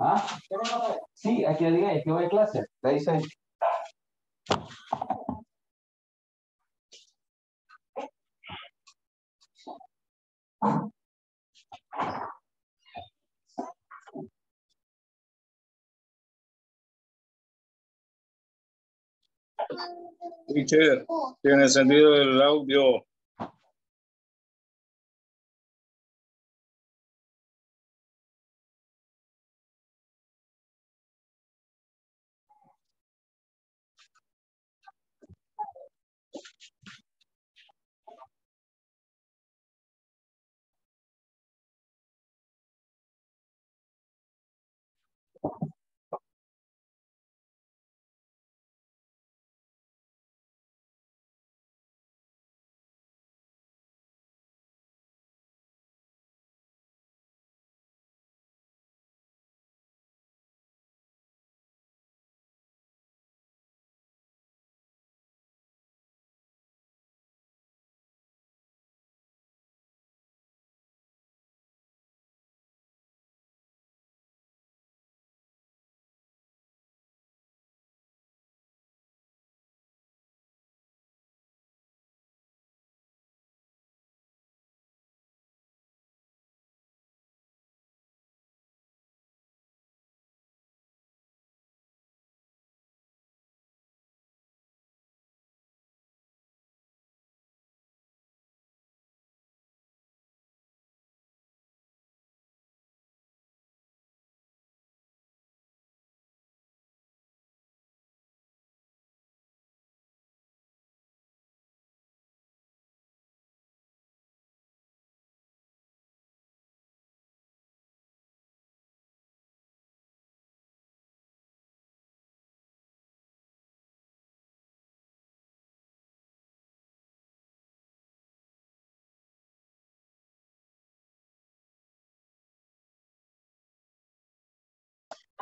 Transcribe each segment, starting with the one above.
¿Ah? Sí, aquí le dije que voy a clase. Le dice. Teacher, tiene encendido el audio.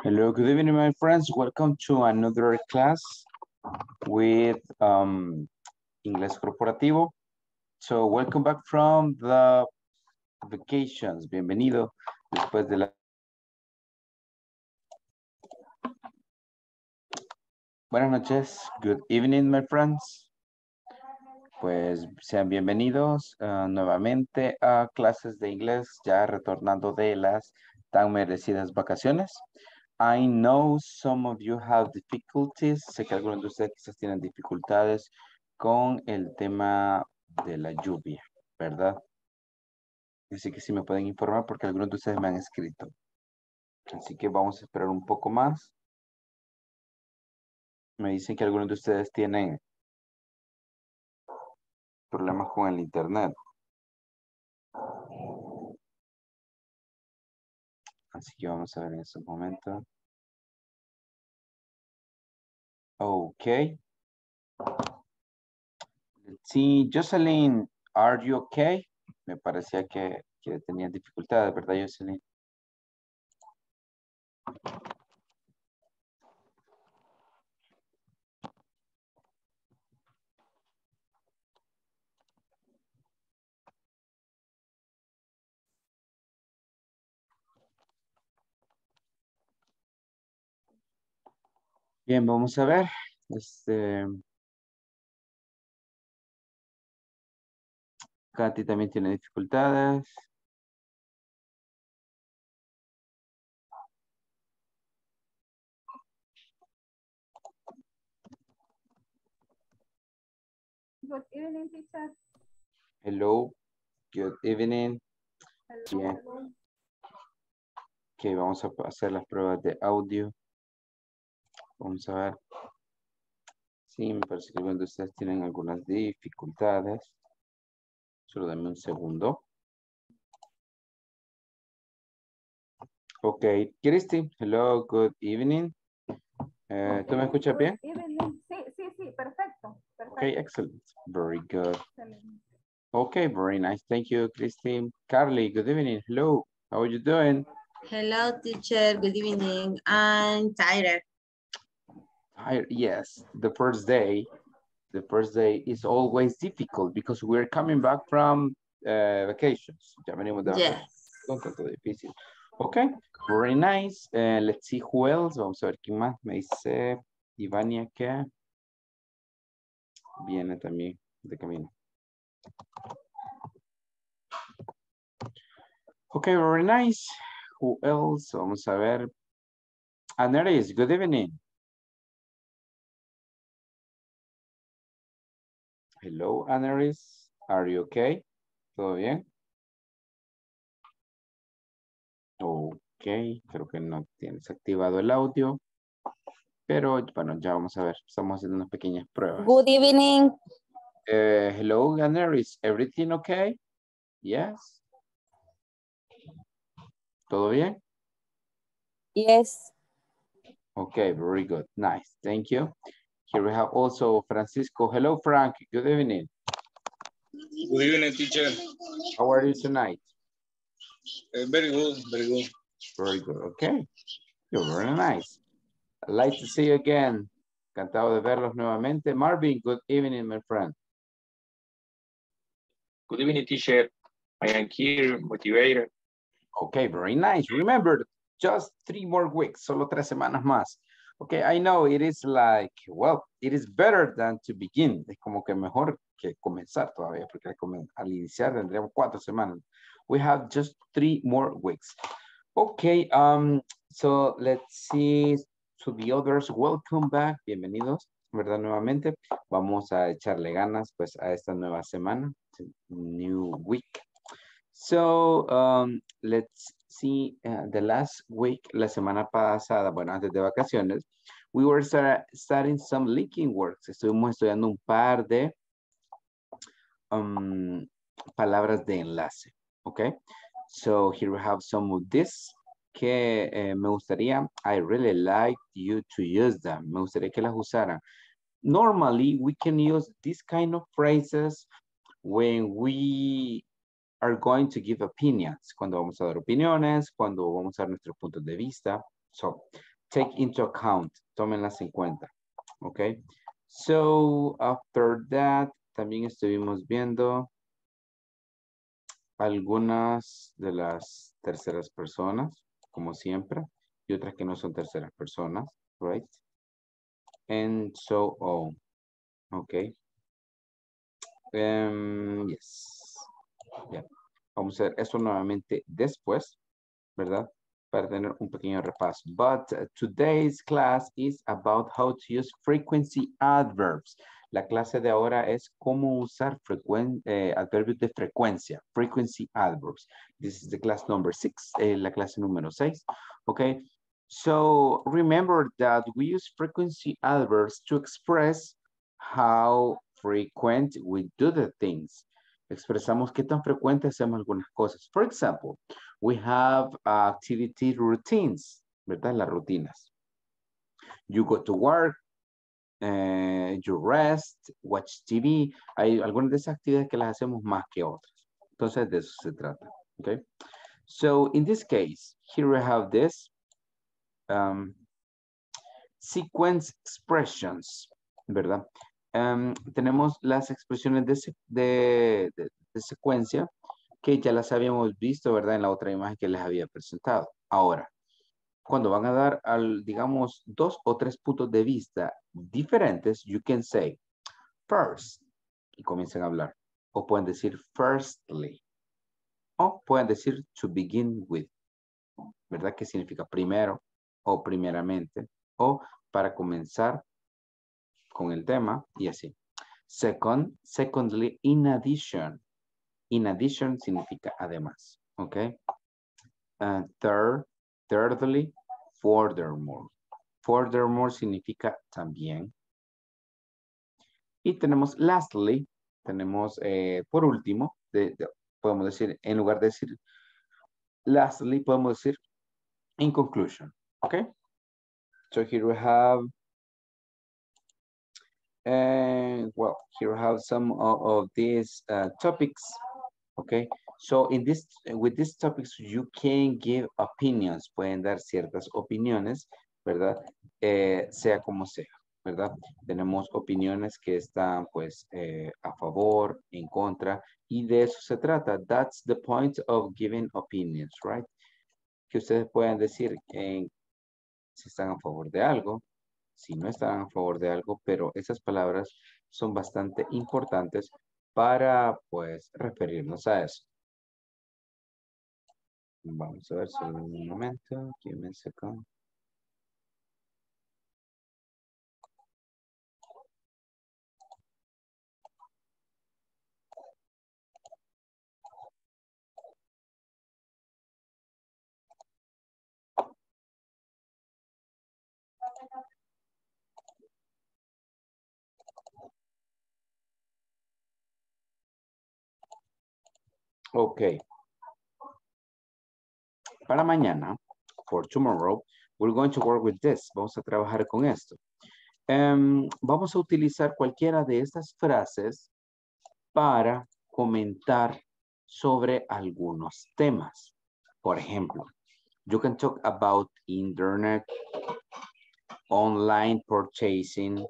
Hello, good evening, my friends. Welcome to another class with um, Inglés Corporativo. So, welcome back from the vacations. Bienvenido después de la... Buenas noches. Good evening, my friends. Pues sean bienvenidos uh, nuevamente a clases de inglés, ya retornando de las tan merecidas vacaciones. I know some of you have difficulties. Sé que algunos de ustedes quizás tienen dificultades con el tema de la lluvia, ¿verdad? Así que si me pueden informar porque algunos de ustedes me han escrito. Así que vamos a esperar un poco más. Me dicen que algunos de ustedes tienen problemas con el internet. Así que vamos a ver en este momento. Okay. Sí, Jocelyn, are you okay? Me parecía que, que tenía dificultades, ¿verdad, Jocelyn? Bien, vamos a ver. Este. Katy también tiene dificultades. Good evening, teacher. Hello. Good evening. Hello, Bien. Ok, vamos a hacer las pruebas de audio. Vamos a ver. Sí, me parece que de ustedes tienen algunas dificultades. Solo dame un segundo. Ok, Christy, hello, good evening. Eh, ¿Tú me escuchas bien? Good evening. Sí, sí, sí, perfecto. Ok, Perfecto. excellent. Very good. Excelente. Okay, very nice. Thank you, Christine. Carly, good evening. Hello, how are you doing? Hello, teacher. Good evening. I'm tired. Hi, yes, the first day, the first day is always difficult because we're coming back from uh, vacations. Ya venimos de vacaciones. Yes. Un tanto difícil. Okay, very nice. Uh, let's see who else. Vamos a ver quién más. Me dice Ivania que viene también de camino. Okay, very nice. Who else? Vamos a ver. Aneris, good evening. Hello, Aneris. Are you okay? ¿Todo bien? Ok, creo que no tienes activado el audio. Pero bueno, ya vamos a ver. Estamos haciendo unas pequeñas pruebas. Good evening. Eh, hello, Aneris. Everything okay? Yes. ¿Todo bien? Yes. Okay, very good. Nice. Thank you. Here we have also Francisco. Hello, Frank. Good evening. Good evening, teacher. How are you tonight? Eh, very good, very good. Very good. Okay. You're very nice. I'd like to see you again. Encantado de verlos nuevamente. Marvin, good evening, my friend. Good evening, teacher. I am here, motivated. Okay, very nice. Remember, just three more weeks, solo tres semanas más. Okay, I know it is like, well, it is better than to begin. Es como que mejor que comenzar todavía, porque al, iniciar tendríamos cuatro semanas. We have just three more weeks. Okay, um, so let's see to the others. Welcome back, bienvenidos, ¿verdad? Nuevamente, vamos a echarle ganas pues a esta nueva semana, new week. So, um, let's see, uh, the last week, la semana pasada, bueno, antes de vacaciones, we were start- starting some linking works. Estuvimos estudiando un par de um, palabras de enlace, okay? So here we have some of this que eh, me gustaría, I really like you to use them. Me gustaría que las usaran. Normally, we can use this kind of phrases when we are going to give opinions, cuando vamos a dar opiniones, cuando vamos a dar nuestros puntos de vista. So, take into account, tómenlas en cuenta, okay? So, after that, también estuvimos viendo algunas de las terceras personas, como siempre, y otras que no son terceras personas, right? And so on, okay? Um, yes. Ya. Vamos a ver eso nuevamente después, ¿verdad? Para tener un pequeño repaso. But today's class is about how to use frequency adverbs. La clase de ahora es cómo usar eh, adverbios de frecuencia, frequency adverbs. This is the class number six, eh, la clase número seis. Okay, so remember that we use frequency adverbs to express how frequent we do the things. Expresamos qué tan frecuente hacemos algunas cosas. For example, we have activity routines, ¿verdad? Las rutinas. You go to work, eh, you rest, watch TV. Hay algunas de esas actividades que las hacemos más que otras. Entonces, de eso se trata. Okay. So, in this case, here we have this. um, sequence expressions, ¿verdad? Em, tenemos las expresiones de, de- de secuencia que ya las habíamos visto, ¿verdad? En la otra imagen que les había presentado. Ahora, cuando van a dar, al, digamos, dos o tres puntos de vista diferentes, you can say first y comiencen a hablar. O pueden decir firstly. O pueden decir to begin with. ¿Verdad? Que significa primero o primeramente. O para comenzar con el tema y así. Second, secondly, in addition. In addition significa además. ¿Ok? Uh, third, thirdly, furthermore. Furthermore significa también. Y tenemos lastly, tenemos eh, por último, de- de- podemos decir, en lugar de decir lastly, podemos decir in conclusion. ¿Ok? So here we have And well, here have some of, of these uh, topics. Okay, so in this, with these topics, you can give opinions. Pueden dar ciertas opiniones, ¿verdad? Eh, sea como sea, ¿verdad? Tenemos opiniones que están, pues, eh, a favor, en contra, y de eso se trata. That's the point of giving opinions, right? Que ustedes puedan decir en, si están a favor de algo, si no están a favor de algo, pero esas palabras son bastante importantes para, pues, referirnos a eso. Vamos a ver solo un momento. Give me a second. Ok. Para mañana, for tomorrow, we're going to work with this. Vamos a trabajar con esto. Em, vamos a utilizar cualquiera de estas frases para comentar sobre algunos temas. Por ejemplo, you can talk about internet, online purchasing,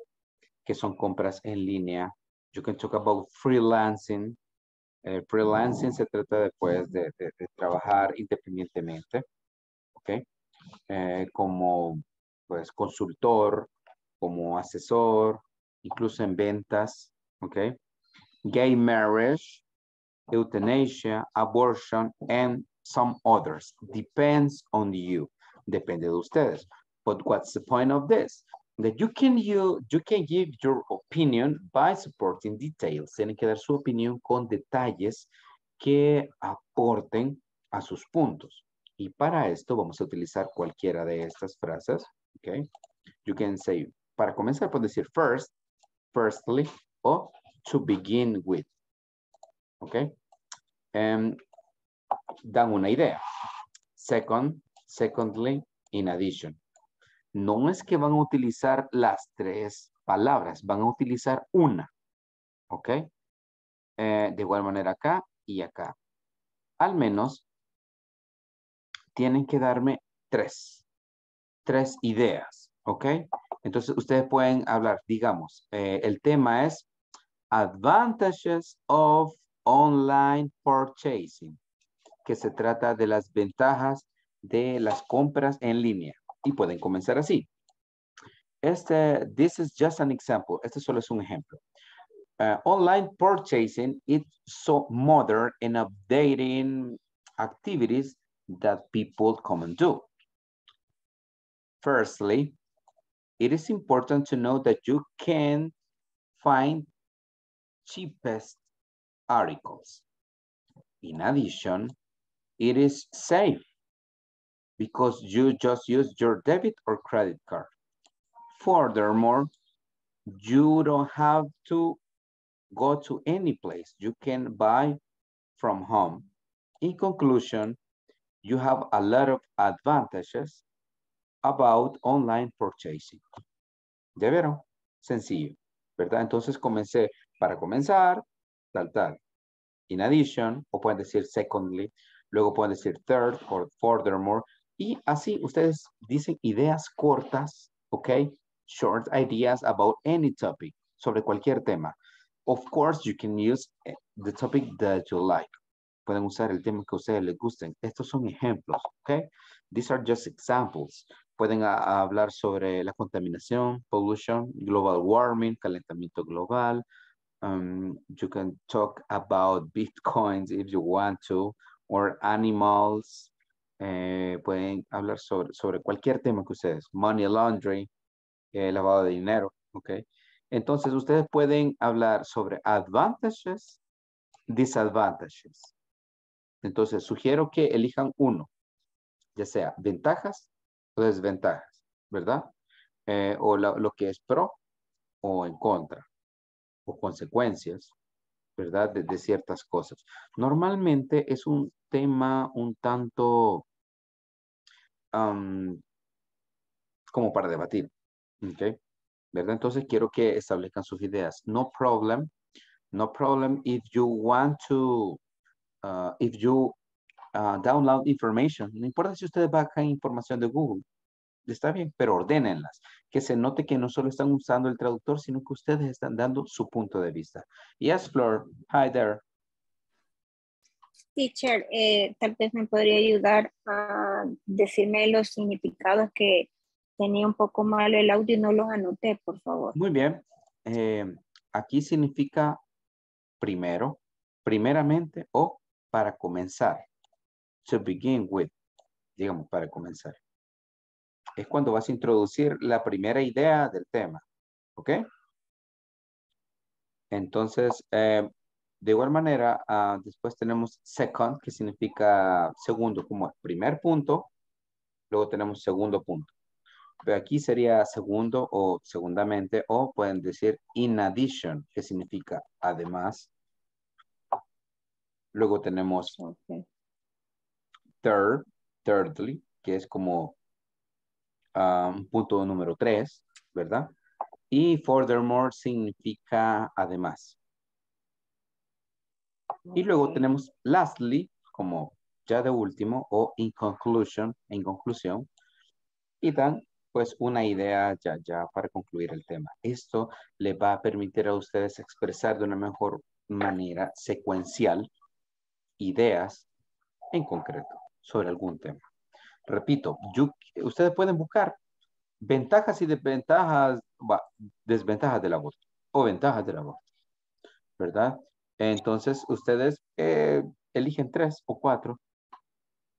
que son compras en línea. You can talk about freelancing, el freelancing se trata después de, de, de trabajar independientemente, ¿ok? Eh, como pues consultor, como asesor, incluso en ventas, ¿ok? Gay marriage, euthanasia, abortion, and some others. Depends on you. Depende de ustedes. But what's the point of this? That you can you, you can give your opinion by supporting details. Tienen que dar su opinión con detalles que aporten a sus puntos. Y para esto vamos a utilizar cualquiera de estas frases. Okay. You can say, para comenzar puedes decir first, firstly, o to begin with. Okay. Um, dan una idea. Second, secondly, in addition no es que van a utilizar las tres palabras, van a utilizar una. ¿Ok? Eh, de igual manera acá y acá. Al menos tienen que darme tres. Tres ideas. ¿Ok? Entonces ustedes pueden hablar, digamos, eh, el tema es Advantages of Online Purchasing, que se trata de las ventajas de las compras en línea y pueden comenzar así. Este, this is just an example. Este solo es un ejemplo. Uh, online purchasing is so modern and updating activities that people come and do. Firstly, it is important to know that you can find cheapest articles. In addition, it is safe because you just use your debit or credit card. Furthermore, you don't have to go to any place. You can buy from home. In conclusion, you have a lot of advantages about online purchasing. ¿De veron? Sencillo, ¿verdad? Entonces comencé, para comenzar, tal, tal. In addition, o pueden decir secondly, luego pueden decir third or furthermore, Y así ustedes dicen ideas cortas, ¿ok? Short ideas about any topic, sobre cualquier tema. Of course, you can use eh, the topic that you like. Pueden usar el tema que ustedes les gusten. Estos son ejemplos, ¿ok? These are just examples. Pueden hablar sobre la contaminación, pollution, global warming, calentamiento global. Um, you can talk about bitcoins if you want to, or animals, eh, pueden hablar sobre, sobre cualquier tema que ustedes, money laundering, eh, lavado de dinero, ¿ok? Entonces, ustedes pueden hablar sobre advantages, disadvantages. Entonces, sugiero que elijan uno, ya sea ventajas o desventajas, ¿verdad? Eh, o lo que es pro o en contra, o consecuencias, ¿verdad? De, de, ciertas cosas. Normalmente es un tema un tanto como para debatir. ¿ok? ¿verdad? Entonces quiero que establezcan sus ideas. No problem. No problem if you want to, uh, if you uh, download information. No importa si ustedes bajan información de Google. Está bien, pero ordénenlas. Que se note que no solo están usando el traductor, sino que ustedes están dando su punto de vista. Yes, Flor. Hi there. Teacher, eh, tal vez me podría ayudar a decirme los significados que tenía un poco mal el audio y no los anoté, por favor. Muy bien. Eh, aquí significa primero, primeramente o para comenzar. To begin with, digamos, para comenzar. Es cuando vas a introducir la primera idea del tema. ¿Ok? Entonces, eh, de igual manera, ah, después tenemos second, que significa segundo, como primer punto. Luego tenemos segundo punto. Pero aquí sería segundo o segundamente, o pueden decir in addition, que significa además. Luego tenemos third, thirdly, que es como un punto número tres, ¿verdad? Y furthermore significa además. Y luego tenemos lastly, como ya de último, o in conclusion, en conclusión. Y dan pues una idea ya, ya para concluir el tema. Esto le va a permitir a ustedes expresar de una mejor manera secuencial ideas en concreto sobre algún tema. Repito, ustedes pueden buscar ventajas y desventajas, va, desventajas del aborto o ventajas del aborto, ¿verdad? Entonces, ustedes eh, eligen tres o cuatro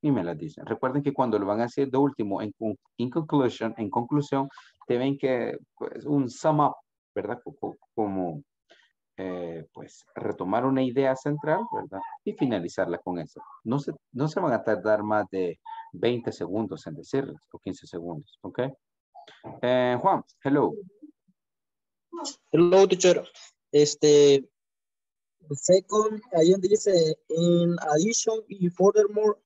y me las dicen. Recuerden que cuando lo van a hacer de último, en, in conclusion, en conclusión, deben que, pues, un sum up, ¿verdad? Co- co- Como, eh, pues, retomar una idea central, ¿verdad? Y finalizarla con eso. No se, no se van a tardar más de 20 segundos en decirles, o 15 segundos, ¿ok? Eh, Juan, hello. Hello, teacher. Este, second, ahí donde dice in addition y furthermore,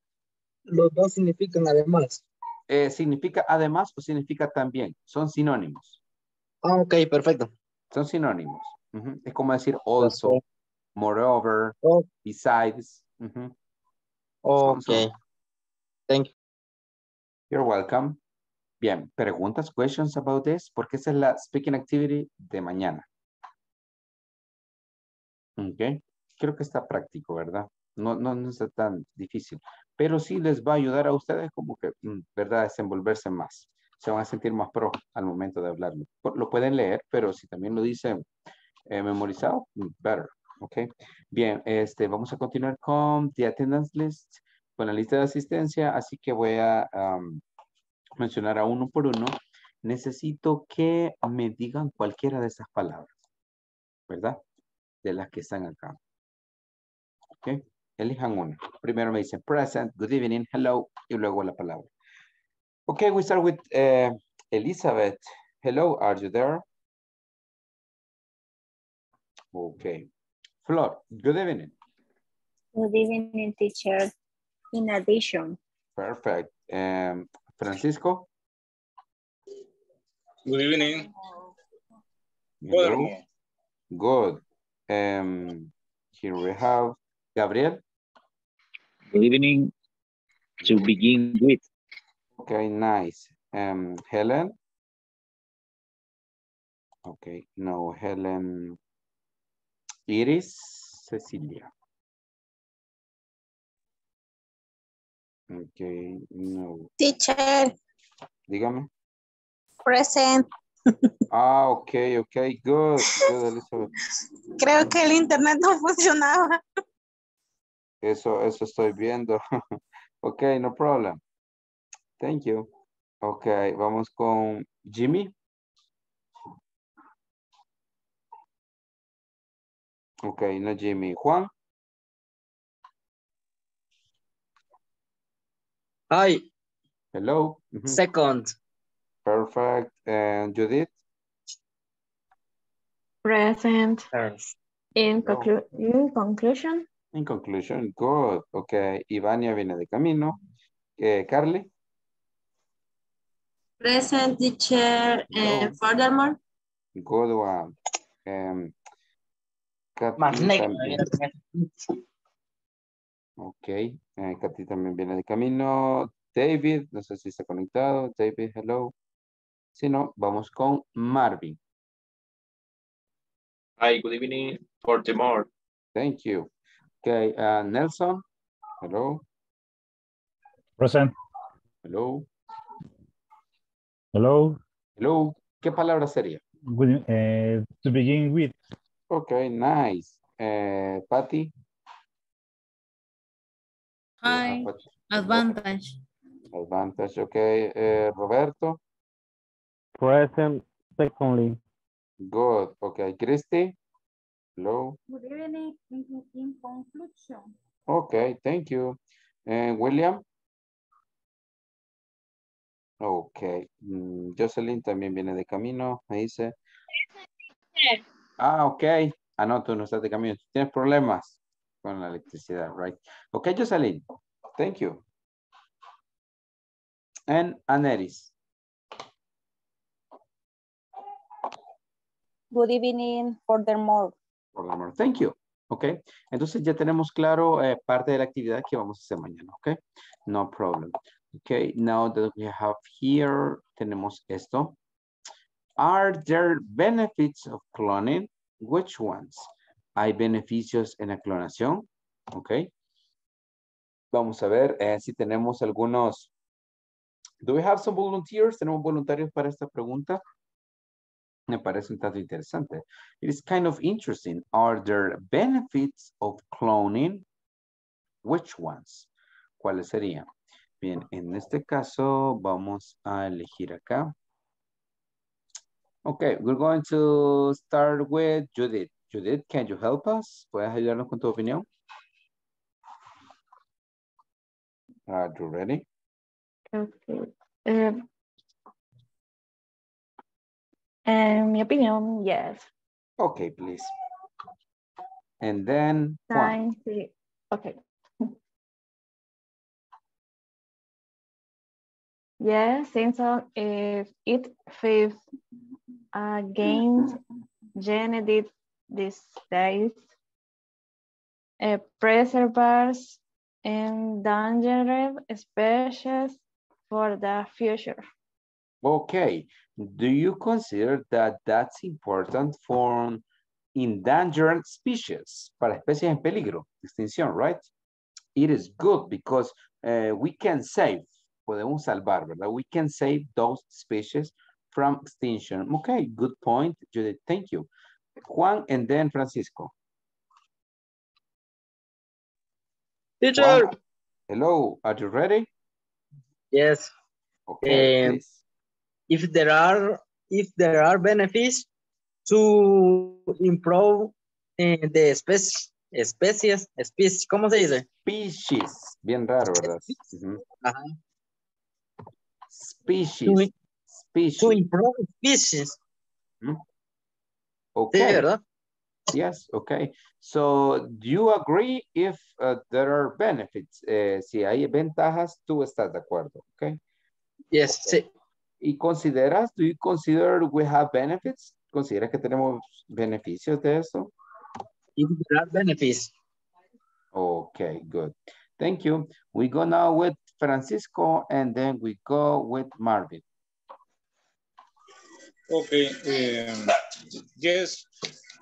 los dos significan además. Eh, ¿Significa además o significa también? Son sinónimos. Ah, ok, perfecto. Son sinónimos. Es como decir also, moreover, Oh. besides. Ujú. Ok. Thank you. You're welcome. Bien, preguntas, questions about this, porque esa es la speaking activity de mañana. Ok, creo que está práctico, ¿verdad? No, no, no está tan difícil, pero sí les va a ayudar a ustedes como que, mm, ¿verdad? Desenvolverse más. Se van a sentir más pro al momento de hablarlo. Lo pueden leer, pero si también lo dicen eh, memorizado, mm, better. Ok, bien, este, vamos a continuar con the attendance list, con la lista de asistencia, así que voy a am, mencionar a uno por uno. Necesito que me digan cualquiera de esas palabras, ¿verdad? De las que están acá. Ok, elijan una. Primero me dicen present, good evening, hello, y luego la palabra. Ok, we start with eh, Elizabeth. Hello, are you there? Okay. Flor, good evening. Good evening, teacher. In addition, Perfect. Um, Francisco? Good evening. Good. Um, here we have Gabriel. Good evening. To begin with, Okay, nice. Um, Helen. Okay, no, Helen. Iris, Cecilia. Okay, no. Teacher, Dígame. present. Ah, okay, okay, good, good, Elizabeth. Creo que el internet no funcionaba. Eso, eso estoy viendo. Okay, no problem. Thank you. Okay, vamos con Jimmy. Okay, no Jimmy. Juan. Hi, Hello. Second. Perfect. And Judith. Present. In, No. conclu in conclusion, In conclusion, good. Okay, Ivania viene de camino. Eh, Carly. Present teacher, furthermore, Good one. Um. Ok, eh, Katy también viene de camino. David, no sé si está conectado. David, hello. Si no, vamos con Marvin. Hi, good evening for tomorrow. Thank you. Okay, uh, Nelson, hello. Present. Hello. Hello. Hello. ¿Qué palabra sería? Good, eh, to begin with, Okay, nice. Eh, Patty. Hi, Patty. advantage. Advantage, okay. Eh, Roberto. Present, secondly, Good. Okay, Christy. Hello. Good evening. In, conclusion, Okay, thank you. And William. Okay. mm, Jocelyn también viene de camino, me dice. Ah, ok. Ah, no, tú no estás de camino. Tienes problemas con la electricidad, right? Okay, Jocelyn. Thank you. And Aneris. Good evening, furthermore. Amor. Thank you. Ok. Entonces ya tenemos claro eh, parte de la actividad que vamos a hacer mañana. Ok. No problem. Ok. Now that we have here, tenemos esto. Are there benefits of cloning? Which ones? ¿Hay beneficios en la clonación? Ok. Vamos a ver eh, si tenemos algunos. Do we have some volunteers? ¿Tenemos voluntarios para esta pregunta? Me parece un tanto interesante. It is kind of interesting. Are there benefits of cloning? Which ones? ¿Cuáles serían? Bien, en este caso vamos a elegir acá. Okay, we're going to start with Judith. Judith, can you help us? ¿Puedes ayudarnos con tu opinión? Are you ready? Okay. Eh, en mi opinión, yes. Okay, please. And then Juan. Okay. Yes, since uh, if it fails against genetic days, uh, preserves endangered species for the future. Okay, do you consider that that's important for endangered species, para especies en peligro, extinción, right? It is good because uh, we can save, podemos salvar, ¿verdad? We can save those species from extinction. Okay, good point, Judith, thank you. Juan and then Francisco. Teacher. Juan, hello, are you ready? Yes. Okay, Um, please. If there are if there are benefits to improve eh, the species especies species ¿cómo se dice? Species, bien raro, ¿verdad? Ujú. Ajá. Species, To, species. to improve species. Sí, Okay. ¿verdad? Yes, okay. So, do you agree if uh, there are benefits? Eh, si hay ventajas, tú estás de acuerdo, okay? Yes, sí. ¿Y consideras, do you consider we have benefits? ¿Considera que tenemos beneficios de eso? If there are benefits. Okay, good. Thank you. We go now with Francisco and then we go with Marvin. Okay, um, yes,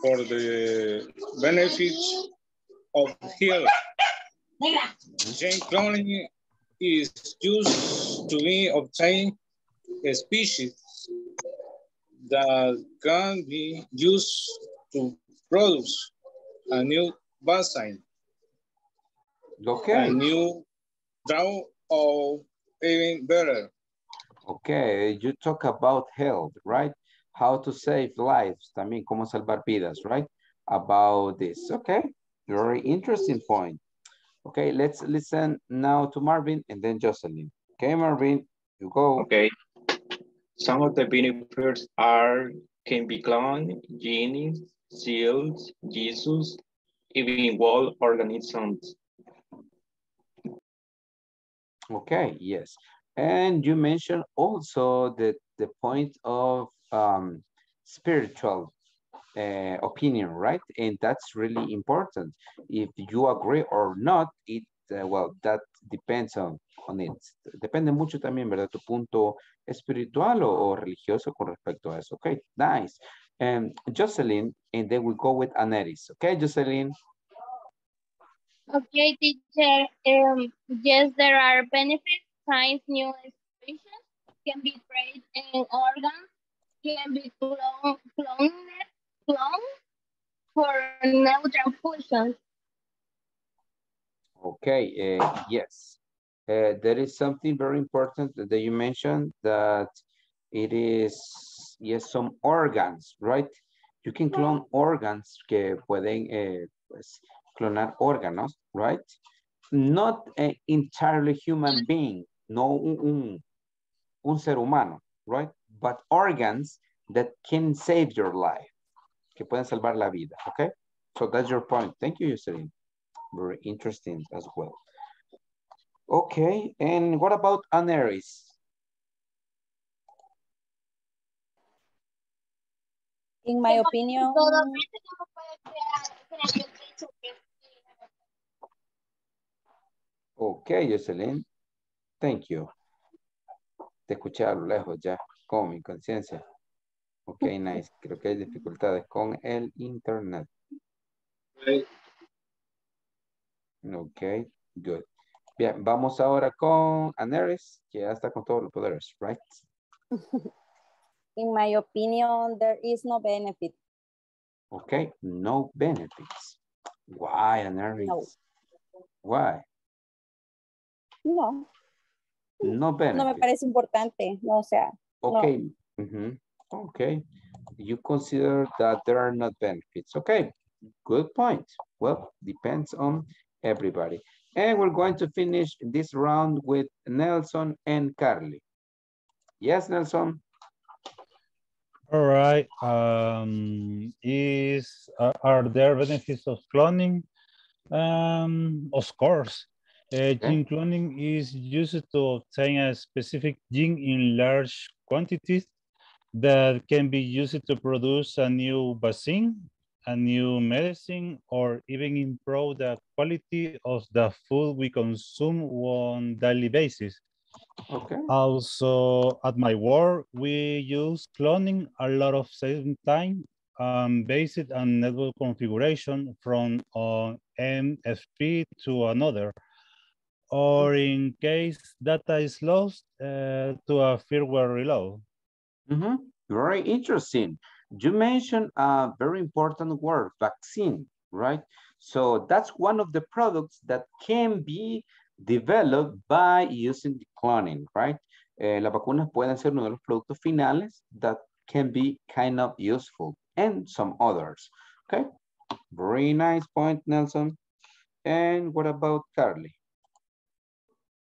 for the benefits of health. Gene cloning is used to be obtain a species that can be used to produce a new vaccine, Okay. a new drug, or even better. Okay, you talk about health, right? How to save lives, también cómo salvar vidas, right? About this, okay? Very interesting point. Okay, let's listen now to Marvin and then Jocelyn. Okay, Marvin, you go. Okay. Some of the benefits are can be cloned, genes, seals, Jesus, even wall organisms. Okay, yes. And you mentioned also that the point of um, spiritual uh, opinion, right? And that's really important. If you agree or not, it, uh, well, that depends on, on it. Depende mucho también, ¿verdad? Tu punto espiritual o, o religioso con respecto a eso. Okay, nice. Um, Jocelyn, and then we go with Aneris. Okay, Jocelyn? Okay, teacher. Um, yes, there are benefits. Science new innovations can be trade in organs, can be cloned, cloned, cloned for neutral functions. Okay, uh, yes. Uh, there is something very important that you mentioned that it is, yes, some organs, right? You can clone organs que pueden eh, pues, clonar órganos, right? Not an entirely human being, no un, un, un ser humano, right? But organs that can save your life, que pueden salvar la vida, okay? So that's your point. Thank you, Jocelyn. Very interesting as well. Okay, and what about Aneris? In my opinion, Okay, Jocelyn. Thank you. Te escuché a lo lejos ya, con mi conciencia. Ok, nice. Creo que hay dificultades con el internet. Ok, good. Bien, vamos ahora con Aneris, que ya está con todos los poderes, right? in my opinion, there is no benefit. Okay, no benefits. Why, Aneris? No. Why? No, No benefits. no me parece importante. No, o sea, no. Okay. Okay. You consider that there are not benefits. Okay. Good point. Well, depends on everybody. And we're going to finish this round with Nelson and Carly. Yes, Nelson? All right. Um, is uh, are there benefits of cloning? Um, of course. Uh, gene cloning is used to obtain a specific gene in large quantities that can be used to produce a new vaccine, a new medicine, or even improve the quality of the food we consume on daily basis. Okay. Also, at my work, we use cloning a lot of same time um, based on network configuration from uh, MSP to another, or in case data is lost uh, to a firmware reload. Mhm. Very interesting. You mentioned a very important word, vaccine, right? So that's one of the products that can be developed by using the cloning, right? Eh, las vacunas pueden ser uno de los productos finales that can be kind of useful and some others, okay? Very nice point, Nelson. And what about Carly?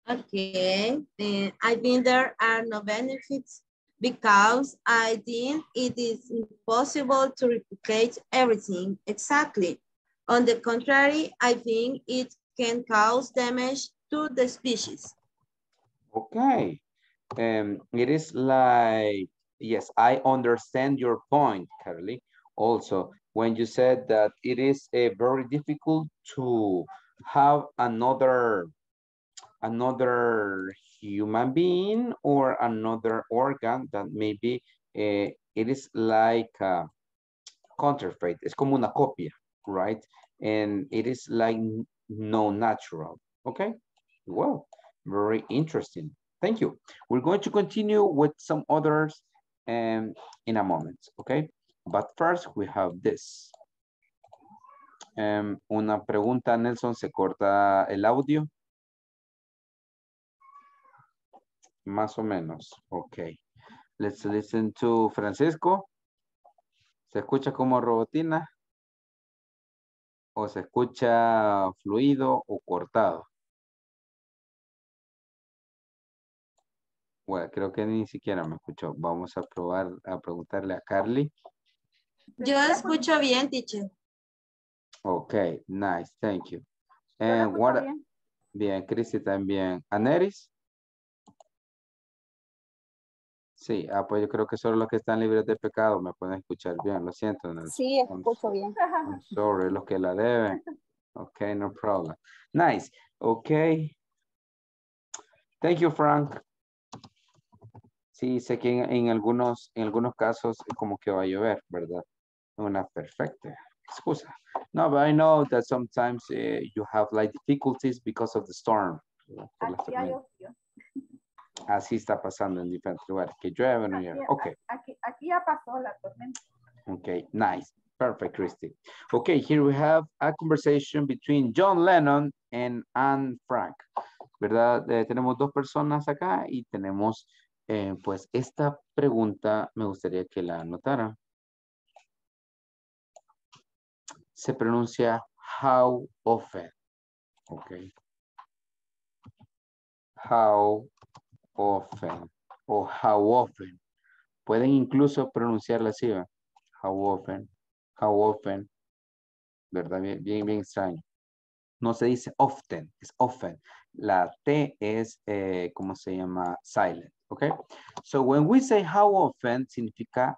Okay, eh, I think there are no benefits because I think it is impossible to replicate everything exactly. On the contrary, I think it can cause damage to the species. Okay. Um, it is like, yes, I understand your point, Carly. Also, when you said that it is a very difficult to have another another human being or another organ that maybe eh, it is like a counterfeit. Es como una copia, right? And it is like no natural. Okay. Well, very interesting. Thank you. We're going to continue with some others um, in a moment. Okay. But first we have this. Um, una pregunta, Nelson, ¿se corta el audio? Más o menos. Ok. Let's listen to Francisco. ¿Se escucha como robotina? ¿O se escucha fluido o cortado? Bueno, creo que ni siquiera me escuchó. Vamos a probar a preguntarle a Carly. Yo escucho bien, teacher. Ok, nice, thank you. And what, bien, Cristi también. ¿Aneris? Sí, ah, pues yo creo que solo los que están libres de pecado me pueden escuchar bien, lo siento. no- Sí, I'm escucho bien. I'm sorry, los que la deben. Okay, no problem. Nice. Okay. Thank you, Frank. Sí, sé que en, en algunos, en algunos casos como que va a llover, ¿verdad? Una perfecta excusa. No, but I know that sometimes eh, you have like difficulties because of the storm. Aquí llovió. Así está pasando en diferentes lugares, que llueve o no llueve. Ok. aquí, aquí ya pasó la tormenta. Okay, nice. Perfect, Christy. Okay, here we have a conversation between John Lennon and Anne Frank. ¿Verdad? Eh, tenemos dos personas acá y tenemos, eh, pues, esta pregunta me gustaría que la anotaran. Se pronuncia how often. Okay. How often o how often. Pueden incluso pronunciarla así, ¿va? How often, how often, ¿verdad? Bien, bien, bien extraño. No se dice often, es often. La T es, eh, ¿cómo se llama? Silent, ¿ok? So when we say how often, significa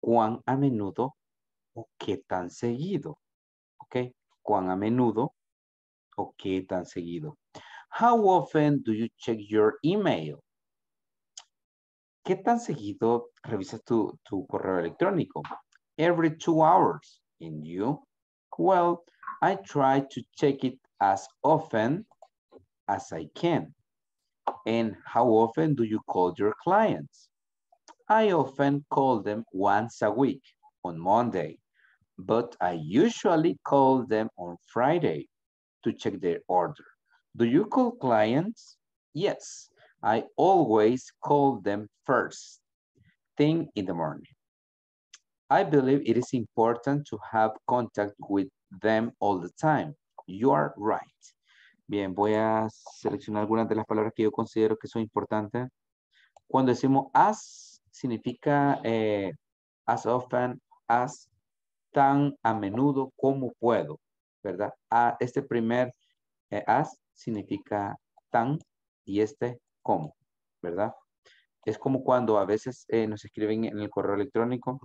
cuán a menudo o qué tan seguido, ¿ok? Cuán a menudo o qué tan seguido. How often do you check your email? ¿Qué tan seguido revisas tu, tu correo electrónico? Every two hours. And you? Well, I try to check it as often as I can. And how often do you call your clients? I often call them once a week on Monday, but I usually call them on Friday to check their order. Do you call clients? Yes, I always call them first thing in the morning. I believe it is important to have contact with them all the time. You are right. Bien, voy a seleccionar algunas de las palabras que yo considero que son importantes. Cuando decimos as, significa eh, as often as, tan a menudo como puedo, ¿verdad? A, este primer eh, as significa tan y este como, ¿verdad? Es como cuando a veces eh, nos escriben en el correo electrónico.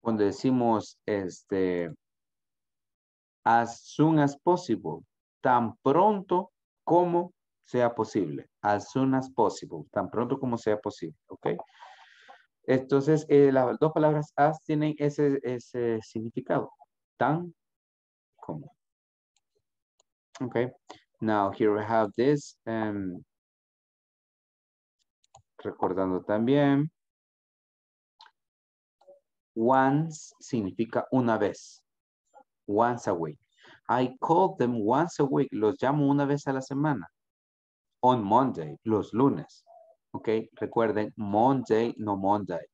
Cuando decimos, este, as soon as possible, tan pronto como sea posible. As soon as possible, tan pronto como sea posible, ¿ok? Entonces, eh, las dos palabras as tienen ese, ese significado, tan como. Okay, now here we have this. um, recordando también. Once significa una vez. Once a week. I call them once a week. Los llamo una vez a la semana. On Monday, los lunes. Ok, recuerden, Monday, no Monday.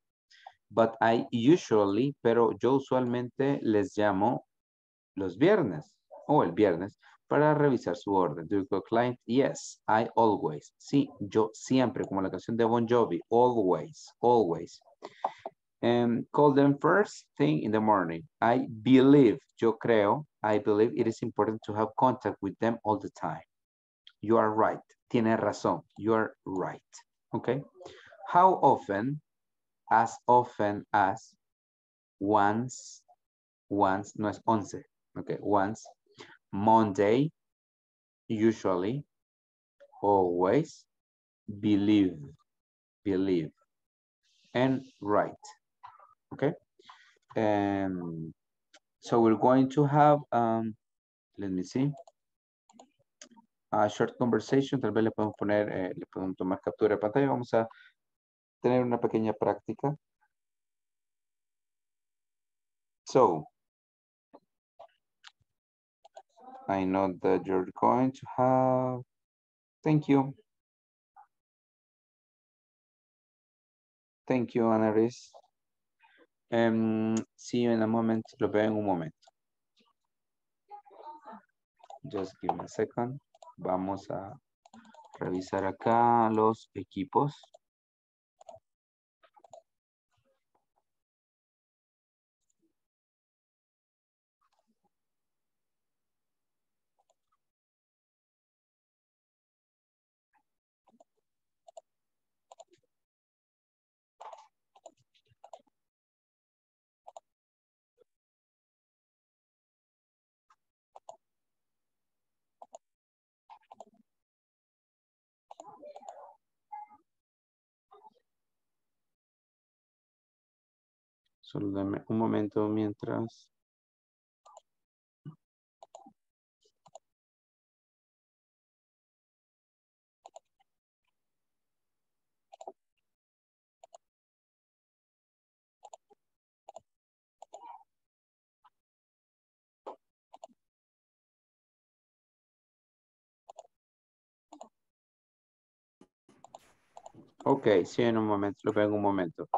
But I usually, pero yo usualmente les llamo los viernes o el viernes para revisar su orden. Do you call client? Yes, I always. Sí, yo siempre, como la canción de Bon Jovi, always, always. And call them first thing in the morning. I believe, yo creo, I believe it is important to have contact with them all the time. You are right. Tiene razón. You are right. Okay. How often? As often as once, once, no es once. Okay, once. Monday, usually, always, believe, believe, and write, Okay. Um, so we're going to have, um, let me see, a short conversation. Tal vez le podemos poner, eh, le podemos tomar captura de pantalla. Vamos a tener una pequeña práctica. So, I know that you're going to have, thank you. Thank you, Anaris. Um, see you in a moment. Lo veo en un momento. Just give me a second. Vamos a revisar acá los equipos. Solo dame un momento mientras. Ok, sí, en un momento, lo veo en un momento.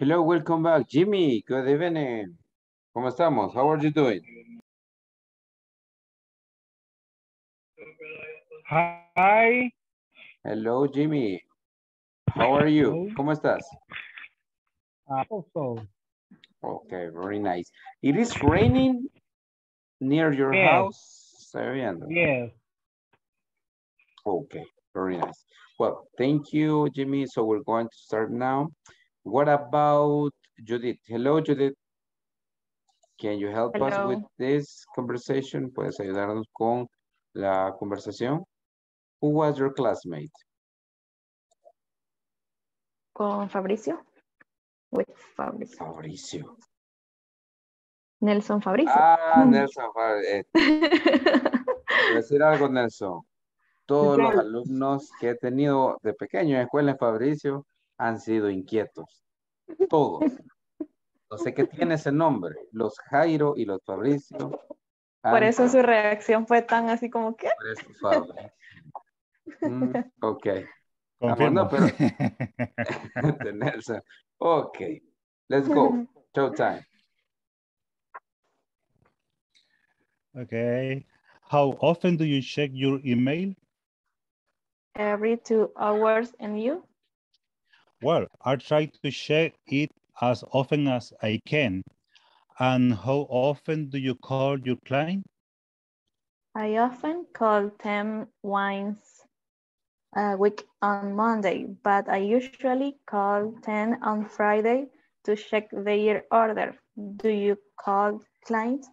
Hello, welcome back. Jimmy, good evening. ¿Cómo estamos? How are you doing? Hi. Hello, Jimmy. How are you? ¿Cómo estás? Also. Okay, very nice. It is raining near your Yes. house. Yes. Okay, very nice. Well, thank you, Jimmy. So we're going to start now. What about Judith? Hello, Judith. Can you help us with this conversation? ¿Puedes ayudarnos con la conversación? Who was your classmate? Con Fabricio. With Fabricio. Fabricio. Nelson Fabricio. Ah, Nelson. Fa- eh, decir algo, Nelson. Todos los alumnos que he tenido de pequeño en escuela en Fabricio han sido inquietos. Todos. No sé qué tiene ese nombre. Los Jairo y los Fabricio. Por eso su reacción fue tan así como que. Por eso, Fabri. Mm, ok. Ah, bueno, pero. Ok. Let's go. Showtime. Okay. How often do you check your email? Every two hours and you? Well, I try to check it as often as I can. And how often do you call your client? I often call them once a week on Monday, but I usually call 10 on Friday to check their order. Do you call clients?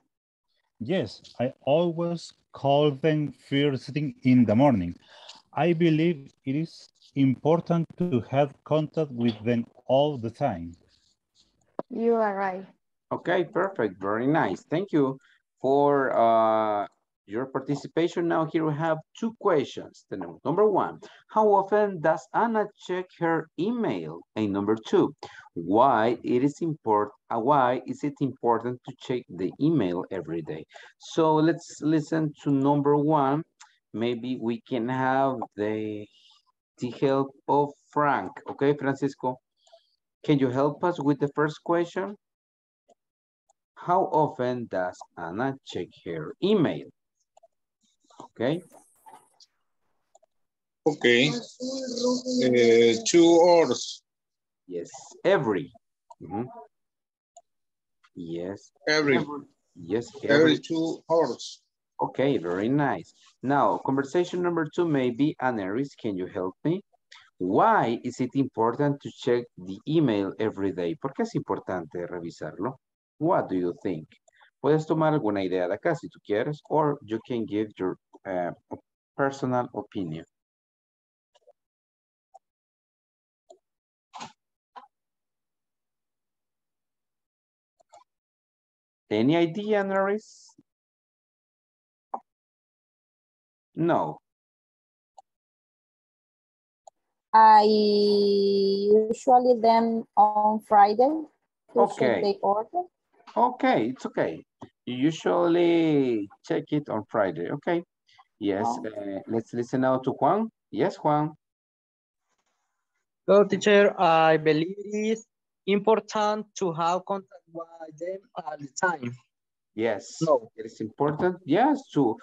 Yes, I always call them first thing in the morning. I believe it is important to have contact with them all the time. You are right. Okay, perfect. Very nice. Thank you for uh, your participation. Now here we have two questions. Number one, how often does Anna check her email? And number two, why it is important, uh, why is it important to check the email every day? So let's listen to number one. Maybe we can have the, the help of Frank. Okay, Francisco, can you help us with the first question? How often does Anna check her email? Okay. Okay. Uh, two hours. Yes, every. Mhm. Yes. Every. Yes, Every two hours. Okay, very nice. Now, conversation number two, maybe, Aneris, can you help me? Why is it important to check the email every day? ¿Por qué es importante revisarlo? What do you think? Puedes tomar alguna idea de acá si tú quieres, or you can give your uh, personal opinion. Any idea, Norris? No. I usually them on Friday Okay. check order. Okay, it's okay. You usually check it on Friday, okay? Yes, uh, let's listen now to Juan. Yes, Juan. So, teacher, I believe it is important to have contact with them all the time. Yes, No. it is important, yes, to,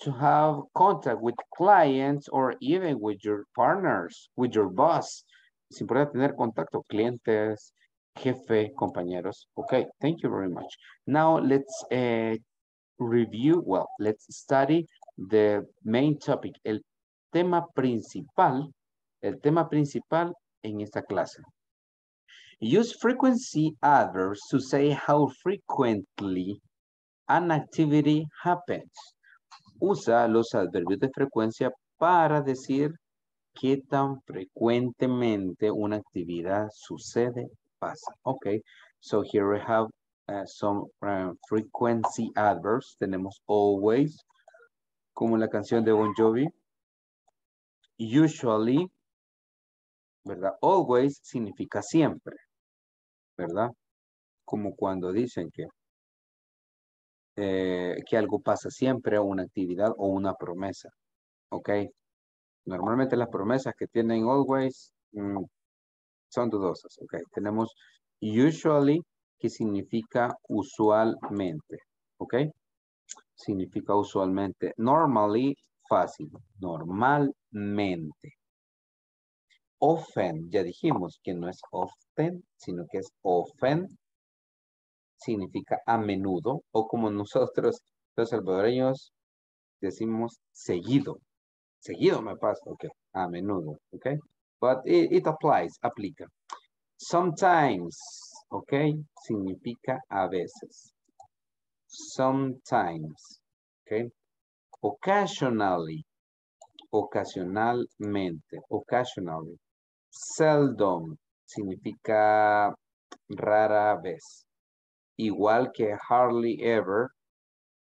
to have contact with clients or even with your partners, with your boss. Es importante tener contacto, clientes, jefe, compañeros. Okay, thank you very much. Now let's uh, review, well, let's study the main topic, el tema principal, el tema principal en esta clase. Use frequency adverbs to say how frequently an activity happens. Usa los adverbios de frecuencia para decir qué tan frecuentemente una actividad sucede, pasa. Okay, so here we have uh, some uh, frequency adverbs. Tenemos always, como la canción de Bon Jovi. Usually, ¿verdad? Always significa siempre, ¿verdad? Como cuando dicen que, eh, que algo pasa siempre, o una actividad o una promesa, ¿ok? Normalmente las promesas que tienen always mm, son dudosas, ¿ok? Tenemos usually, que significa usualmente, ¿ok? Significa usualmente. Normally, fácil, normalmente. Often, ya dijimos que no es often, sino que es often. Significa a menudo, o como nosotros, los salvadoreños, decimos seguido. Seguido me pasa, ok, a menudo, ok. But it, applies, aplica. Sometimes, ok, significa a veces. Sometimes, ok. Occasionally, ocasionalmente, occasionally. Seldom significa rara vez. Igual que hardly ever,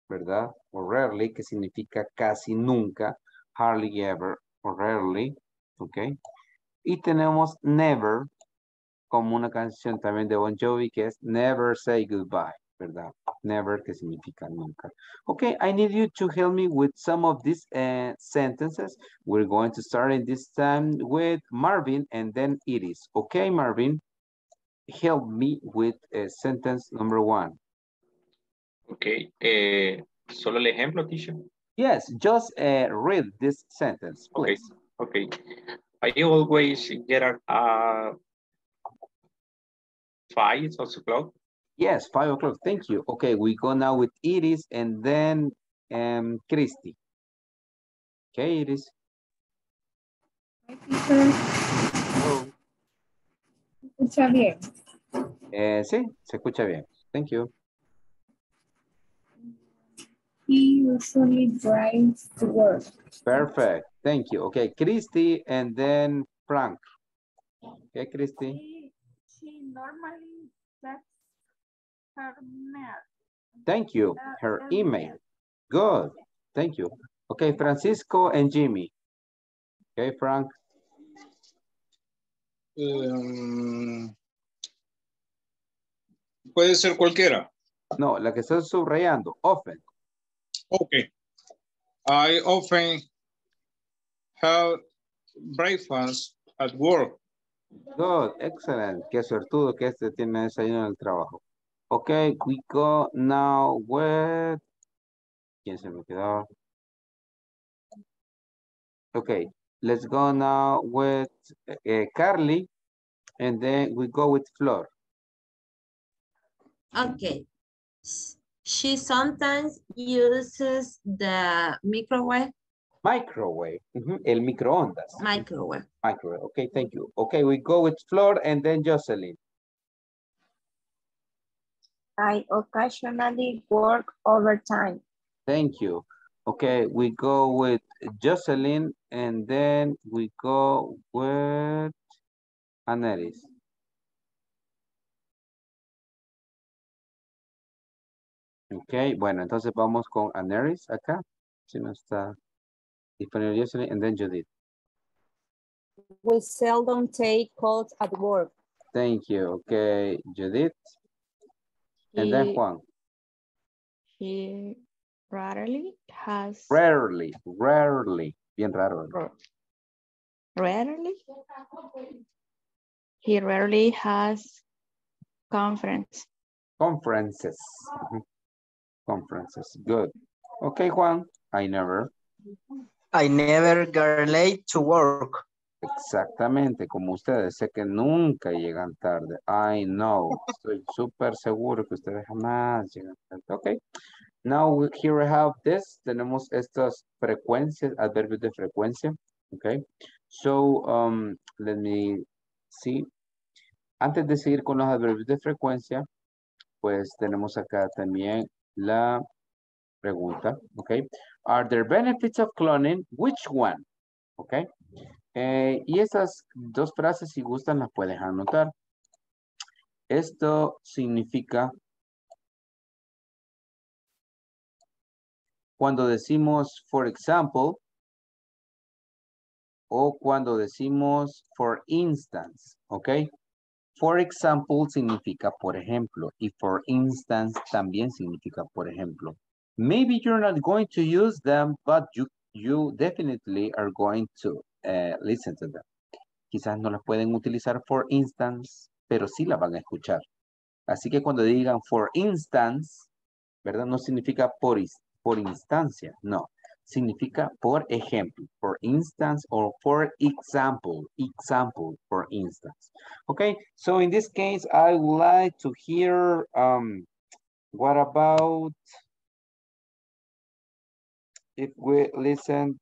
¿verdad? O rarely, que significa casi nunca. Hardly ever o rarely, ¿ok? Y tenemos never, como una canción también de Bon Jovi, que es Never Say Goodbye, ¿verdad? Never, que significa nunca. Okay, I need you to help me with some of these uh, sentences. We're going to start in this time with Marvin and then Iris. Okay, Marvin, help me with uh, sentence number one. Ok, eh, solo el ejemplo, teacher. Yes, just uh, read this sentence, please. okay. I always get up at five o'clock. Yes, five o'clock. Thank you. Okay, we go now with Iris and then um, Christy. Okay, Iris. Hello. Escucha bien. Eh, sí, se escucha bien. Thank you. He usually drives to work. Perfect. Thank you. Okay, Christy and then Frank. Okay, Christy. She, she normally checks her mail. Thank you. Her her email. Good. Thank you. Okay, Francisco and Jimmy. Okay, Frank. Um, puede ser cualquiera. No, la que estoy subrayando. Often. Okay. I often have breakfast at work. Good. Excellent. Qué suertudo que este tiene desayuno en el trabajo. Okay, we go now with... ¿Quién se me quedó? Okay, let's go now with uh, Carly, and then we go with Flor. Okay. She sometimes uses the microwave. Microwave, ujú, el microondas. Microwave. Microwave, okay, thank you. Okay, we go with Flor and then Jocelyn. I occasionally work overtime. Thank you. Okay, we go with Jocelyn and then we go with Anelis. Ok, bueno, entonces vamos con Aneris acá. Si no está disponible Jocelyn and then Judith. We seldom take calls at work. Thank you. Okay, Judith. And then Juan. He rarely has Rarely, rarely. Bien raro. rarely he rarely has conference. Conferences. Conferences. Good. Okay, Juan. I never. I never get late to work. Exactamente, como ustedes. Sé que nunca llegan tarde. I know. Estoy súper seguro que ustedes jamás llegan tarde. Ok. Now here we have this. Tenemos estas frecuencias, adverbios de frecuencia. Ok. So, um, let me see. Antes de seguir con los adverbios de frecuencia, pues tenemos acá también la pregunta. Ok. Are there benefits of cloning? Which one? Ok. Eh, y esas dos frases, si gustan, las puedes anotar. Esto significa cuando decimos, for example, o cuando decimos, for instance, ¿ok? For example significa por ejemplo y for instance también significa por ejemplo. Maybe you're not going to use them, but you, you definitely are going to uh, listen to them. Quizás no las pueden utilizar for instance, pero sí la van a escuchar. Así que cuando digan for instance, ¿verdad? No significa por, por instancia, no. Significa por ejemplo, for instance or for example, example, for instance. Okay, so in this case, I would like to hear, um, what about if we listen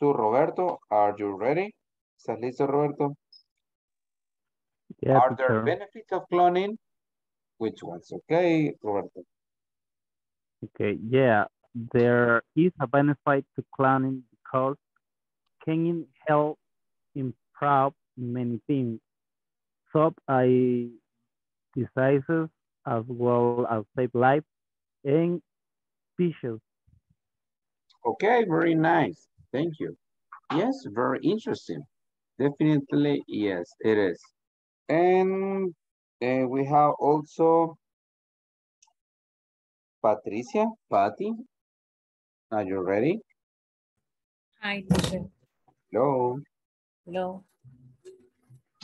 to Roberto, are you ready? ¿Estás listo, Roberto? Yeah, Are there benefits of cloning? Which ones? Okay, Roberto. Okay, yeah, there is a benefit to cloning because can help improve many things. Stop I diseases as well as save life and species. Okay, very nice. Thank you. Yes, very interesting. Definitely, yes, it is. And uh, we have also Patricia, Patty. Are you ready? Hi, teacher. Hello. Hello.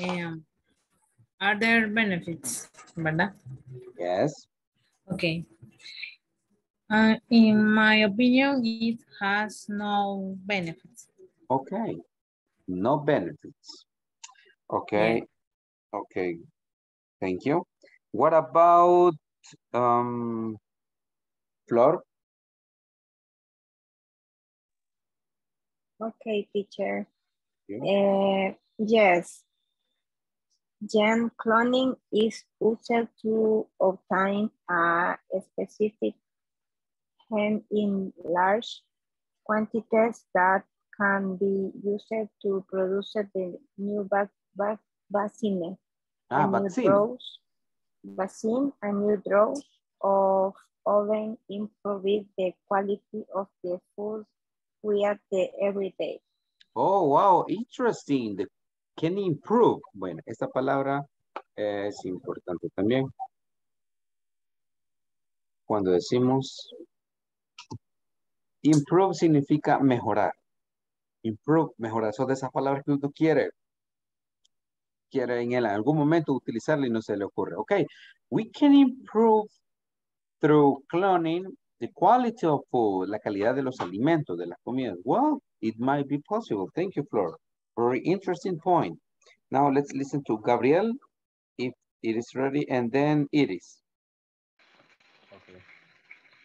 Um, are there benefits, verdad? Yes. Okay. Uh, in my opinion, it has no benefits. Okay. No benefits. Okay. Okay. Thank you. What about um Flor? Okay, teacher. Yeah. Uh, yes. Gene cloning is used to obtain a specific gene in large quantities that can be used to produce the new vac vac vaccine. Ah, a new vaccine. dose, vaccine, a new dose of oven improve the quality of the food we eat every day. Oh, wow, interesting. The- can improve. Bueno, esta palabra es importante también. Cuando decimos improve significa mejorar. Improve, mejorar. Son de esas palabras que uno quiere, quiere en el- algún momento utilizarla y no se le ocurre. Ok, we can improve through cloning the quality of food, la calidad de los alimentos, de las comidas. Well, it might be possible. Thank you, Flor. Very interesting point. Now let's listen to Gabriel, if it is ready, and then Iris.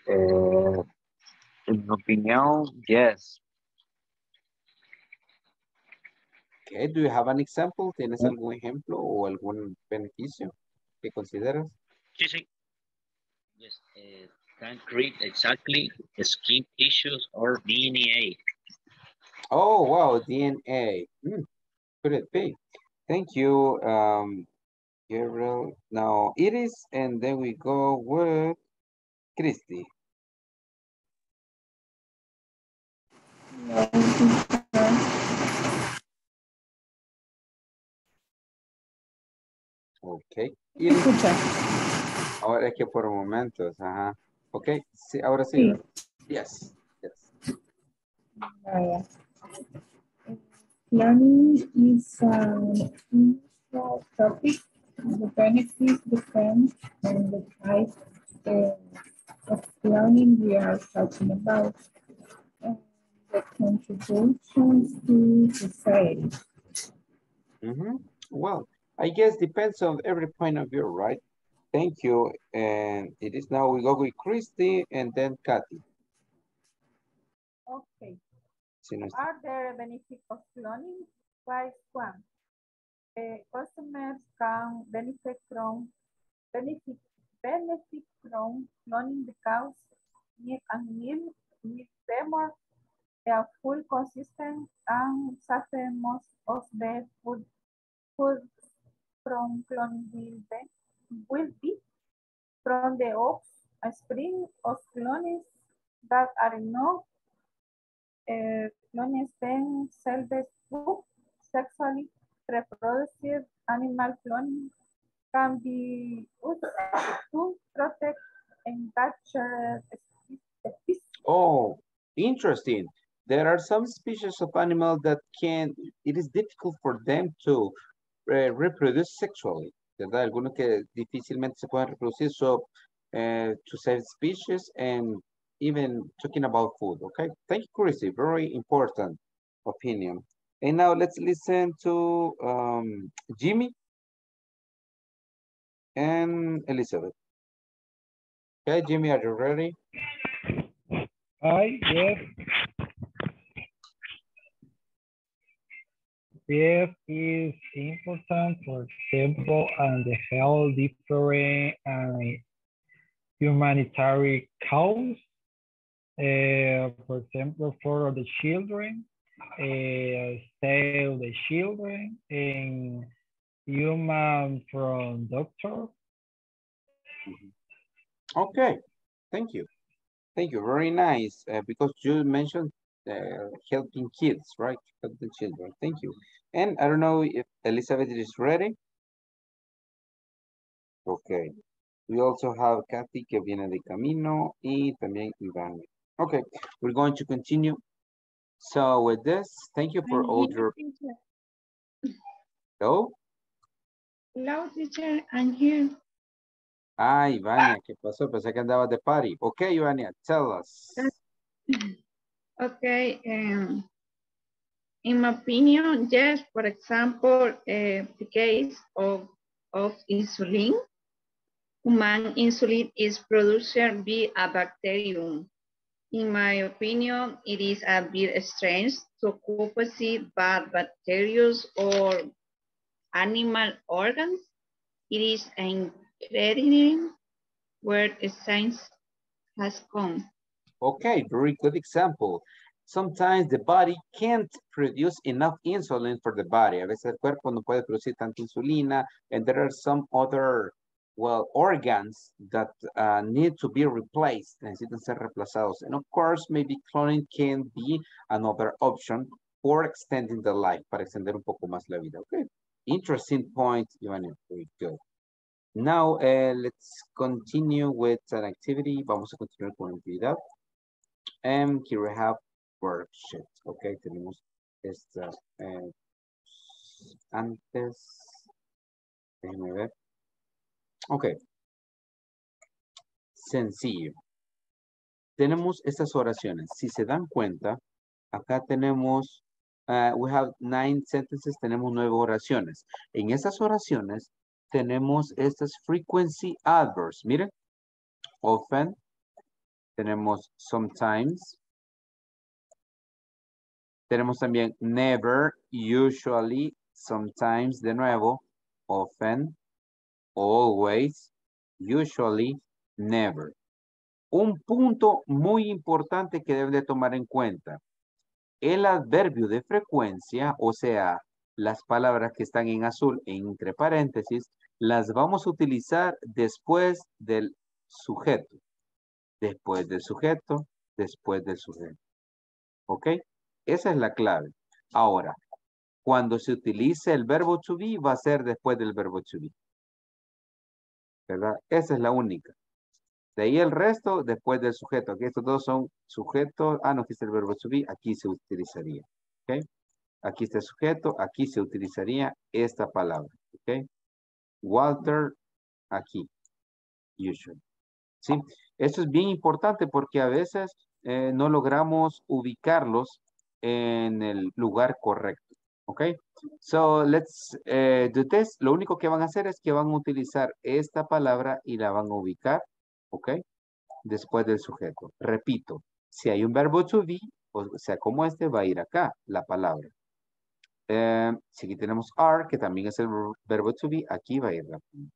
Uh, in my opinion, yes. Okay, do you have an example? ¿Tienes algún ejemplo o algún beneficio que consideras? Sí, sí. Yes, uh, can create exactly skin tissues or DNA. Oh, wow, DNA. Hmm, could it be? Thank you, um, Gabriel. Now Iris, and then we go with Christy. Ok. Iris. Ahora es que por momentos, ajá. Ok, sí, ahora sí. Sí. Yes, yes. Learning is an unusual topic. The benefits depend on the type uh, of learning we are talking about and the contributions to society. Mhm. Well, I guess depends on every point of view, right? Thank you. And it is now we go with Christy and then Kathy. Okay. Si no está- Are there benefits of cloning? Why one? Uh, customers can benefit from benefit benefit from cloning because milk and milk milk them are full consistent and safe most of the food food from cloning will be from the oaks a spring of clones that are not uh, clones themselves to sexually reproductive animal cloning can be used to protect endangered species. Oh, interesting. There are some species of animal that can it is difficult for them to uh, reproduce sexually. ¿Verdad? Algunos que difícilmente se pueden reproducir. So, uh, to save species and even talking about food. Okay. Thank you, Chrissy. Very important opinion. And now let's listen to um, Jimmy and Elizabeth. Okay, Jimmy, are you ready? Hi, yes. This is important, for example, and the health different and humanitarian cause. Uh, for example, for the children, uh, save the children, and human from doctor. Okay, thank you. Thank you, very nice. Uh, because you mentioned uh, helping kids, right? Helping children, thank you. And I don't know if Elizabeth is ready. Okay. We also have Kathy que viene de camino y también Iván. Okay, we're going to continue. So with this, thank you for all your... Hello? Hello, teacher, I'm here. Ah, Ivania, ¿qué pasó? Pensé que andabas de party. Okay, Ivania, tell us. Okay, um, in my opinion, yes, for example, uh, the case of, of insulin, human insulin is produced by a bacterium. In my opinion, it is a bit strange to occupancy bad bacteria or animal organs. It is incredible where science has come. Okay, very good example. Sometimes the body can't produce enough insulin for the body. A veces el cuerpo no puede producir tanta insulina and there are some other, well, organs that uh, need to be replaced. Necesitan ser reemplazados. And of course, maybe cloning can be another option for extending the life, para extender un poco más la vida. Okay, interesting point, Ivania. Very good. Now, uh, let's continue with an activity. Vamos a continuar con la actividad. And here we have worksheet. Ok, tenemos esta eh, antes. Déjenme ver. Ok. Sencillo. Tenemos estas oraciones. Si se dan cuenta, acá tenemos, uh, we have nine sentences, tenemos nueve oraciones. En esas oraciones tenemos estas frequency adverbs. Miren, often, tenemos sometimes, tenemos también never, usually, sometimes, de nuevo, often, always, usually, never. Un punto muy importante que deben de tomar en cuenta. El adverbio de frecuencia, o sea, las palabras que están en azul entre paréntesis, las vamos a utilizar después del sujeto. Después del sujeto, después del sujeto. ¿Ok? Esa es la clave. Ahora, cuando se utilice el verbo to be, va a ser después del verbo to be. ¿Verdad? Esa es la única. De ahí el resto, después del sujeto. Aquí estos dos son sujetos. Ah, no, aquí está el verbo to be. Aquí se utilizaría. ¿Ok? Aquí está el sujeto. Aquí se utilizaría esta palabra. ¿Ok? Walter, aquí. Usually. ¿Sí? Esto es bien importante porque a veces eh, no logramos ubicarlos en el lugar correcto. ¿Ok? So, let's uh, do this. Lo único que van a hacer es que van a utilizar esta palabra y la van a ubicar. ¿Ok? Después del sujeto. Repito, si hay un verbo to be, o sea, como este, va a ir acá la palabra. Eh, si aquí tenemos are, que también es el verbo to be, aquí va a ir la palabra.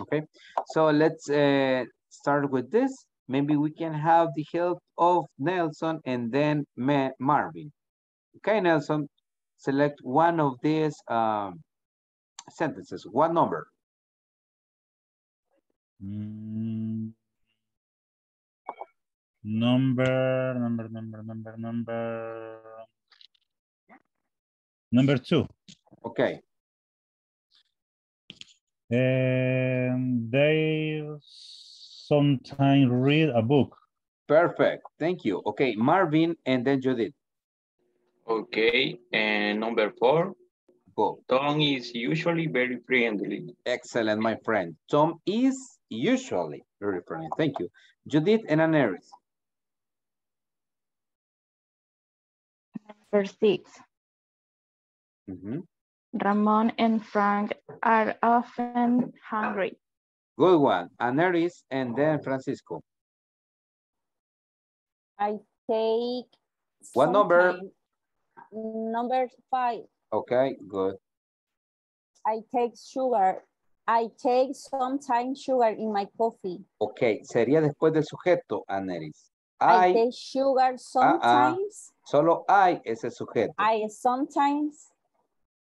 Okay, so let's uh, start with this. Maybe we can have the help of Nelson and then Ma Marvin. Okay, Nelson, select one of these um, sentences, one number. Mm. Number, number, number, number, number. Number two. Okay. And they sometimes read a book. Perfect. Thank you. Okay, Marvin and then Judith. Okay, and number four. Go. Tom is usually very friendly. Excellent, my friend. Tom is usually very friendly. Thank you. Judith and Aneris. Number six. Mhm. Ramon and Frank are often hungry. Good one. Aneris and then Francisco. I take. What number? Number five. Okay, good. I take sugar. I take sometimes sugar in my coffee. Ok, sería después del sujeto, Aneris. I I, take sugar ah, ah, sometimes. solo I es el sujeto. I sometimes.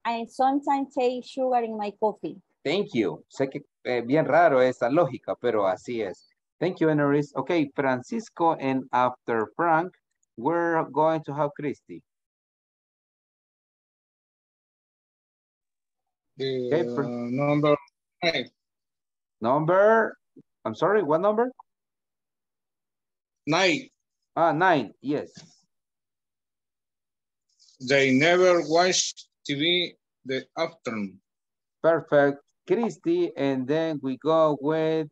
I sometimes take sugar in my coffee. Thank you. Sé que eh, bien raro esa lógica, pero así es. Thank you, Aneris. Okay, Francisco and after Frank, we're going to have Christy. The Okay, Fr- uh, number five. Number, I'm sorry, what number? Nine. Ah, nine, yes. They never watch be the afternoon. Perfect. Christy, and then we go with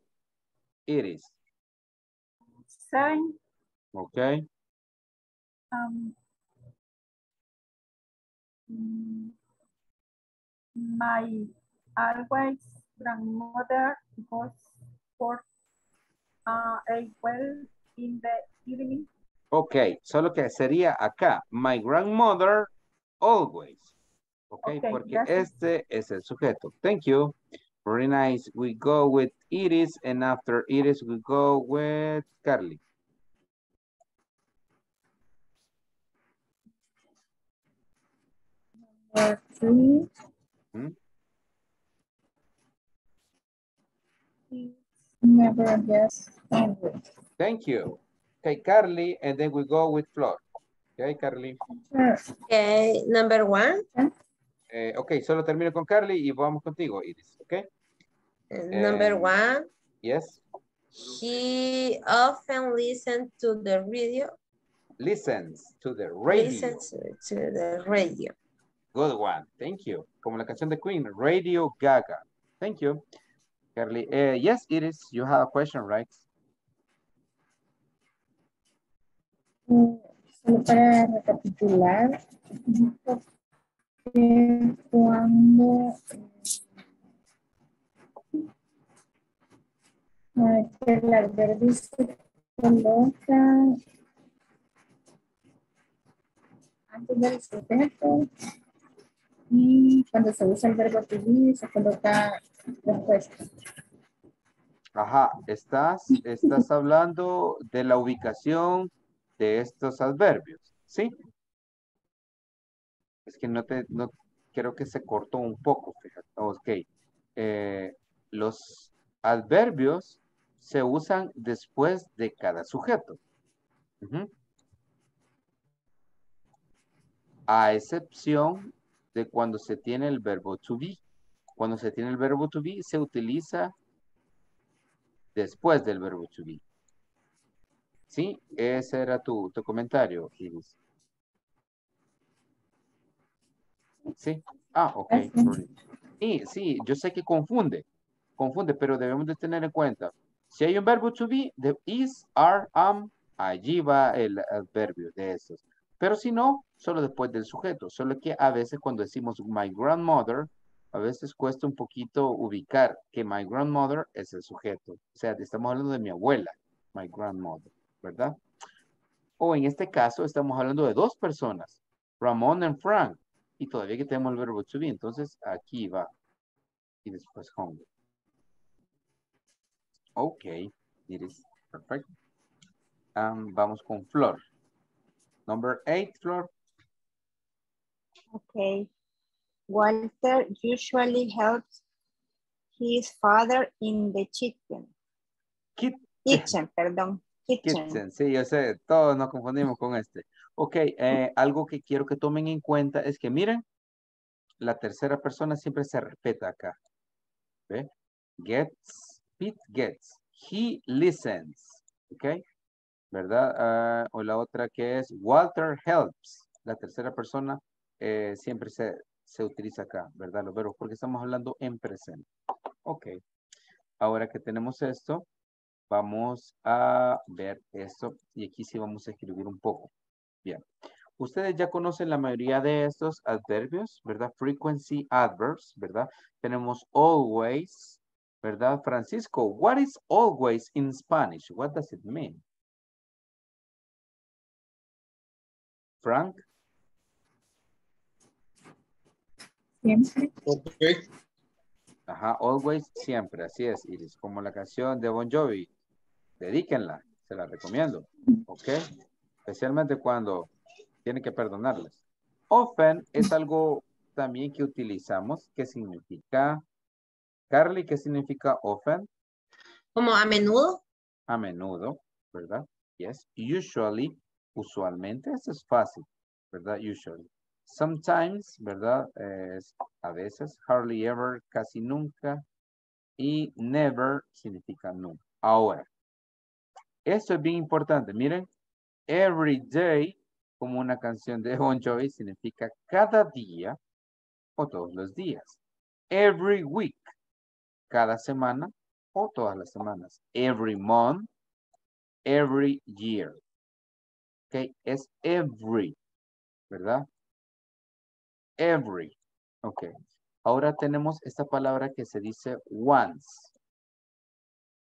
Iris. Seven, Okay, um, my always grandmother goes for uh, a well in the evening. ok. Solo que sería acá, my grandmother always. Ok, Ok, porque gracias. este es el sujeto. Thank you. Very nice. We go with Iris, and after Iris, we go with Carly. Number three. Hmm? Never. Thank you. Okay, Carly, and then we go with Flor. Okay, Carly. Okay, number one. Eh, ok, solo termino con Carly y vamos contigo, Iris. Ok. Number Um, one. Yes. He often listens to the radio. Listens to the radio. Listens to the radio. Good one. Thank you. Como la canción de Queen, Radio Gaga. Thank you. Carly. Eh, yes, Iris, you have a question, right? Eh, Solo para recapitular, que cuando eh, el adverbio se coloca antes del sujeto y cuando se usa el verbo to be se coloca después. Ajá, estás, estás hablando de la ubicación de estos adverbios, ¿sí? Es que no te, no, creo que se cortó un poco, fíjate. Ok. Eh, los adverbios se usan después de cada sujeto. A excepción de cuando se tiene el verbo to be. Cuando se tiene el verbo to be, se utiliza después del verbo to be. Sí, ese era tu, tu comentario, Iris. Sí. Ah, ok. Sí, sí, yo sé que confunde, confunde, pero debemos de tener en cuenta. Si hay un verbo to be, de is, are, am, allí va el adverbio de esos. Pero si no, solo después del sujeto. Solo que a veces cuando decimos my grandmother, a veces cuesta un poquito ubicar que my grandmother es el sujeto. O sea, estamos hablando de mi abuela, my grandmother, ¿verdad? O en este caso estamos hablando de dos personas, Ramón y Frank. Y todavía que tenemos el verbo to be, entonces aquí va. Y después hungry. Ok, it is perfect. Um, vamos con Flor. Number eight, Flor. Okay. Walter usually helps his father in the kitchen. Kit- Kitchen, perdón. Kitchen. Kitchen, sí, yo sé, todos nos confundimos con este. Ok, eh, algo que quiero que tomen en cuenta es que miren, la tercera persona siempre se respeta acá. ¿Ve? Gets, Pete gets. He listens. Ok, ¿verdad? Ah, o la otra que es Walter helps. la tercera persona eh, siempre se, se utiliza acá, ¿verdad? Los verbos, porque estamos hablando en presente. Ok. Ahora que tenemos esto, vamos a ver esto y aquí sí vamos a escribir un poco. Bien. Ustedes ya conocen la mayoría de estos adverbios, ¿verdad? Frequency adverbs, ¿verdad? Tenemos always, ¿verdad? Francisco, what is always in Spanish? What does it mean? Frank? Siempre. Ajá, always, siempre, así es, Iris. Como la canción de Bon Jovi. Dedíquenla, se la recomiendo. ¿Ok? Especialmente cuando tienen que perdonarles. Often es algo también que utilizamos, que significa... Carly, ¿qué significa often? Como a menudo. A menudo, ¿verdad? Yes. Usually, usualmente, eso es fácil, ¿verdad? Usually. Sometimes, ¿verdad? Es a veces, hardly ever, casi nunca. Y never significa nunca. Ahora, esto es bien importante. Miren, every day, como una canción de Bon Jovi, significa cada día o todos los días. Every week, cada semana o todas las semanas. Every month, every year. Ok, es every, ¿verdad? Every. Ok. Ahora tenemos esta palabra que se dice once.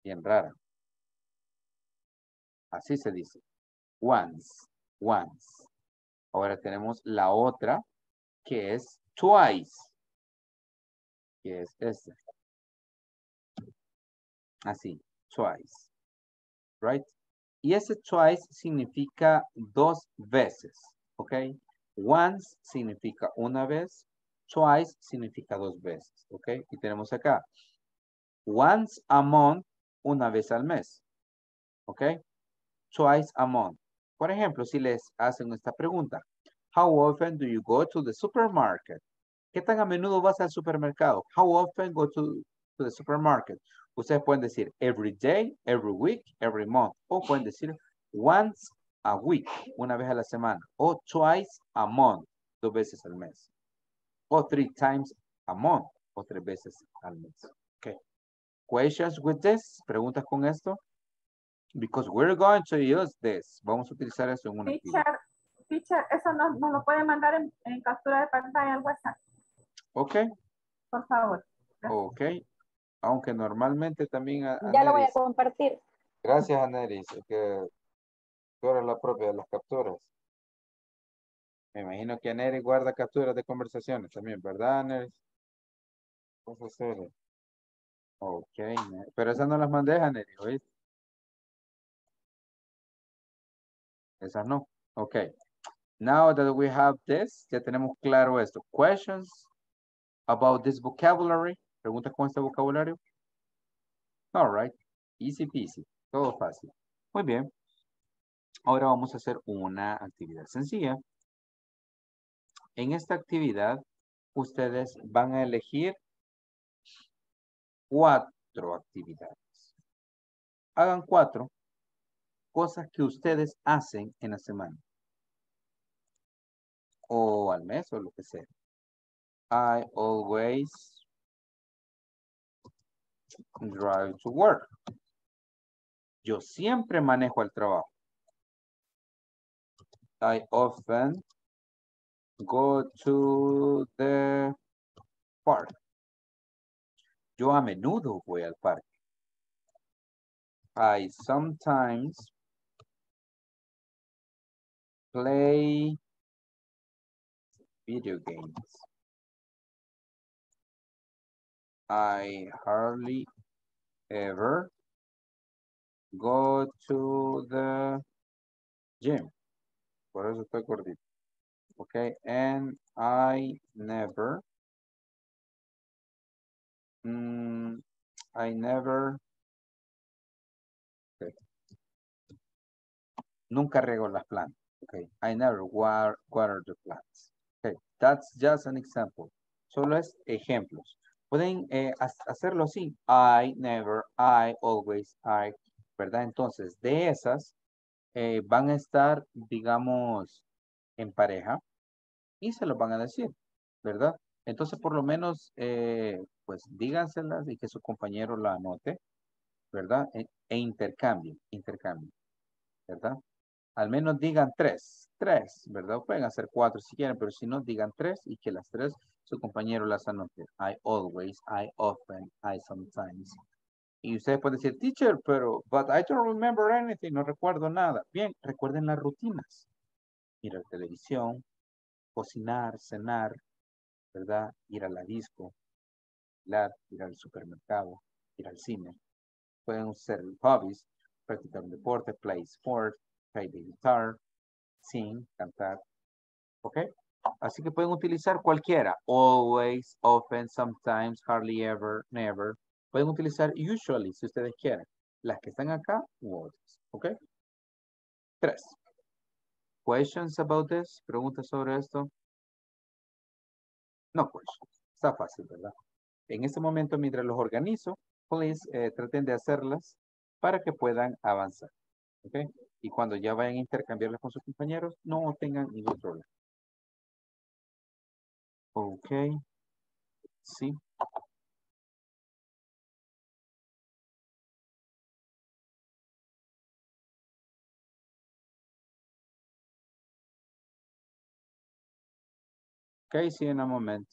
Bien rara. Así se dice. Once. Once. Ahora tenemos la otra que es twice. Que es esta. Así. Twice. Right? Y ese twice significa dos veces. ¿Ok? Once significa una vez. Twice significa dos veces. ¿Ok? Y tenemos acá. Once a month, una vez al mes. ¿Ok? Twice a month. Por ejemplo, si les hacen esta pregunta. How often do you go to the supermarket? ¿Qué tan a menudo vas al supermercado? How often go to, to the supermarket? Ustedes pueden decir every day, every week, every month. O pueden decir once a week, una vez a la semana. O twice a month, dos veces al mes. O three times a month, o tres veces al mes. Okay. Questions with this? ¿Preguntas con esto? Because we're going to use this. Vamos a utilizar eso en una actividad. Teacher, teacher, eso nos, nos lo puede mandar en, en captura de pantalla al WhatsApp, Ok, por favor. ok. Aunque normalmente también... a- Ya lo voy a compartir. Gracias, Aneris, que tú eres la propia de las capturas. Me imagino que Aneris guarda capturas de conversaciones también, ¿verdad, Aneris? Seria. Ok, pero esas no las mandé, Aneris, ¿oíste? Esas no. Ok. Now that we have this, ya tenemos claro esto. Questions about this vocabulary? ¿Preguntas con este vocabulario? All right. Easy peasy. Todo fácil. Muy bien. Ahora vamos a hacer una actividad sencilla. En esta actividad, ustedes van a elegir cuatro actividades. Hagan cuatro cosas que ustedes hacen en la semana. O al mes o lo que sea. I always drive to work. Yo siempre manejo el trabajo. I often go to the park. Yo a menudo voy al parque. I sometimes play video games. I hardly ever go to the gym. Por eso estoy cortito. Okay, and I never, mm, I never. Nunca riego las plantas. Okay, I never water, water the plants. Okay, that's just an example. Solo es ejemplos. Pueden eh, ha- hacerlo así. I never, I always, I, ¿verdad? Entonces, de esas, eh, van a estar, digamos, en pareja y se los van a decir, ¿verdad? Entonces, por lo menos, eh, pues díganselas y que su compañero la anote, ¿verdad? E, e intercambien, intercambien, ¿verdad? Al menos digan tres, tres, ¿verdad? Pueden hacer cuatro si quieren, pero si no, digan tres y que las tres su compañero las anote. I always, I often, I sometimes. Y usted puede decir, teacher, pero, but I don't remember anything, no recuerdo nada. Bien, recuerden las rutinas. Ir a la televisión, cocinar, cenar, ¿verdad? Ir a la disco, ir al supermercado, ir al cine. Pueden ser hobbies, practicar un deporte, play sport, play guitar, sing, cantar. ¿Ok? Así que pueden utilizar cualquiera. Always, often, sometimes, hardly ever, never. Pueden utilizar usually si ustedes quieren. Las que están acá u ¿Ok? Tres. Questions about this? ¿Preguntas sobre esto? No questions. Está fácil, ¿verdad? En este momento, mientras los organizo, please, eh, traten de hacerlas para que puedan avanzar. ¿Ok? Y cuando ya vayan a intercambiarlas con sus compañeros, no tengan ningún problema. Ok. Sí. Okay, see you in a moment.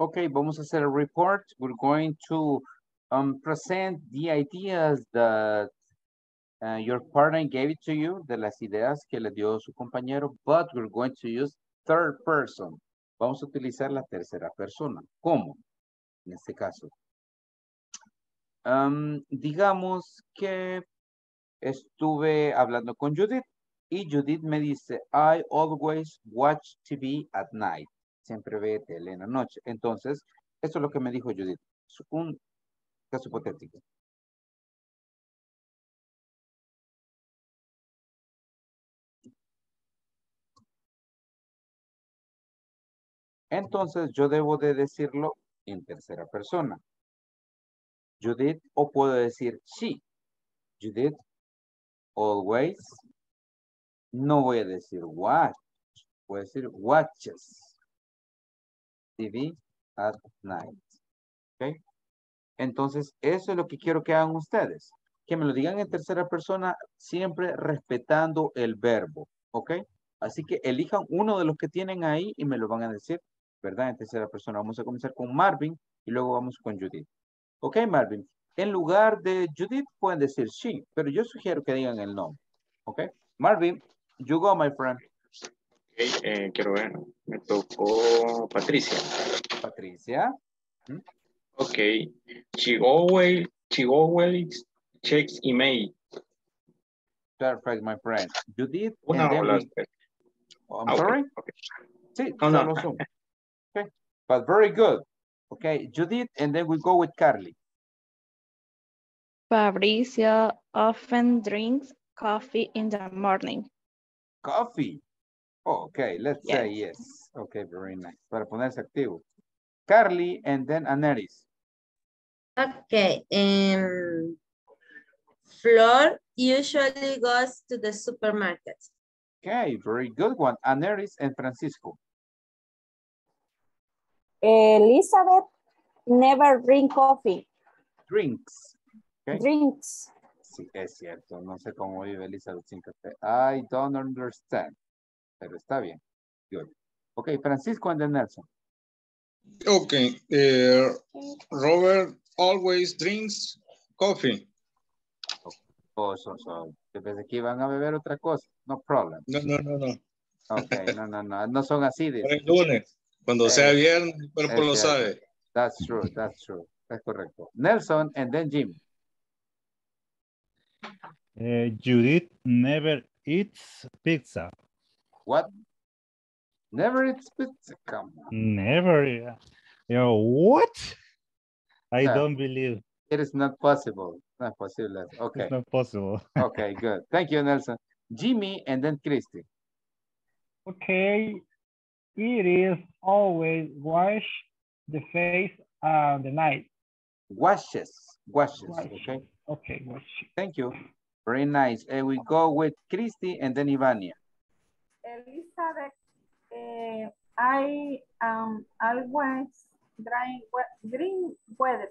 Okay, vamos a hacer a report. We're going to um, present the ideas that uh, your partner gave it to you, de las ideas que le dio su compañero, but we're going to use third person. Vamos a utilizar la tercera persona. ¿Cómo? En este caso. Um, digamos que estuve hablando con Judith y Judith me dice, I always watch TV at night. Siempre ve tele en la noche. Entonces, esto es lo que me dijo Judith. Un caso hipotético. Entonces, yo debo de decirlo en tercera persona. Judith, o puedo decir she. Judith, always. No voy a decir watch. Voy a decir watches. TV at night. ¿Ok? Entonces, eso es lo que quiero que hagan ustedes. Que me lo digan en tercera persona, siempre respetando el verbo. ¿Ok? Así que elijan uno de los que tienen ahí y me lo van a decir, ¿verdad? En tercera persona. Vamos a comenzar con Marvin y luego vamos con Judith. Ok, Marvin. En lugar de Judith pueden decir she, pero yo sugiero que digan el nombre. Ok. Marvin, you go, my friend. Ok, eh, quiero ver. Me tocó Patricia. Patricia. Okay. She always, she always checks email. Perfect, my friend. Una o las we- tres. Oh, I'm Ah, ok, sorry? ok. Sí, No. Okay, but very good. Okay, Judith, and then we go with Carly. Fabricia often drinks coffee in the morning. Coffee. Oh, okay, let's say yes. Okay, very nice. Para ponerse activo. Carly, and then Aneris. Okay. Um, Flor usually goes to the supermarket. Okay, very good one. Aneris and Francisco. Elizabeth never drink coffee. Drinks. Okay. Drinks. Sí, es cierto. No sé cómo vive Elizabeth sin café. I don't understand. Pero está bien. Good. Okay, Francisco and then Nelson. Okay. eh, Robert always drinks coffee. Oh, so, so. Yo pensé que iban a beber otra cosa. No problem. No, no, no, no. Okay, no, no, no. No son así. dice. El lunes, cuando sea Eh, viernes, el cuerpo lo sabe. That's true, that's true. Es correcto. Nelson and then Jim. Uh, Judith never eats pizza. What? Never eats pizza. Come on. Never. You know, what? I Yeah. don't believe It is not possible. Not possible. Okay. it's not possible. Okay, good. Thank you, Nelson. Jimmy and then Christy. Okay, it is always wash the face and the night. Washes. Washes. Wash. Okay. Okay, wash. Thank you. Very nice. And we go with Christy and then Ivania. Elizabeth, eh, I am always drink, drink weather.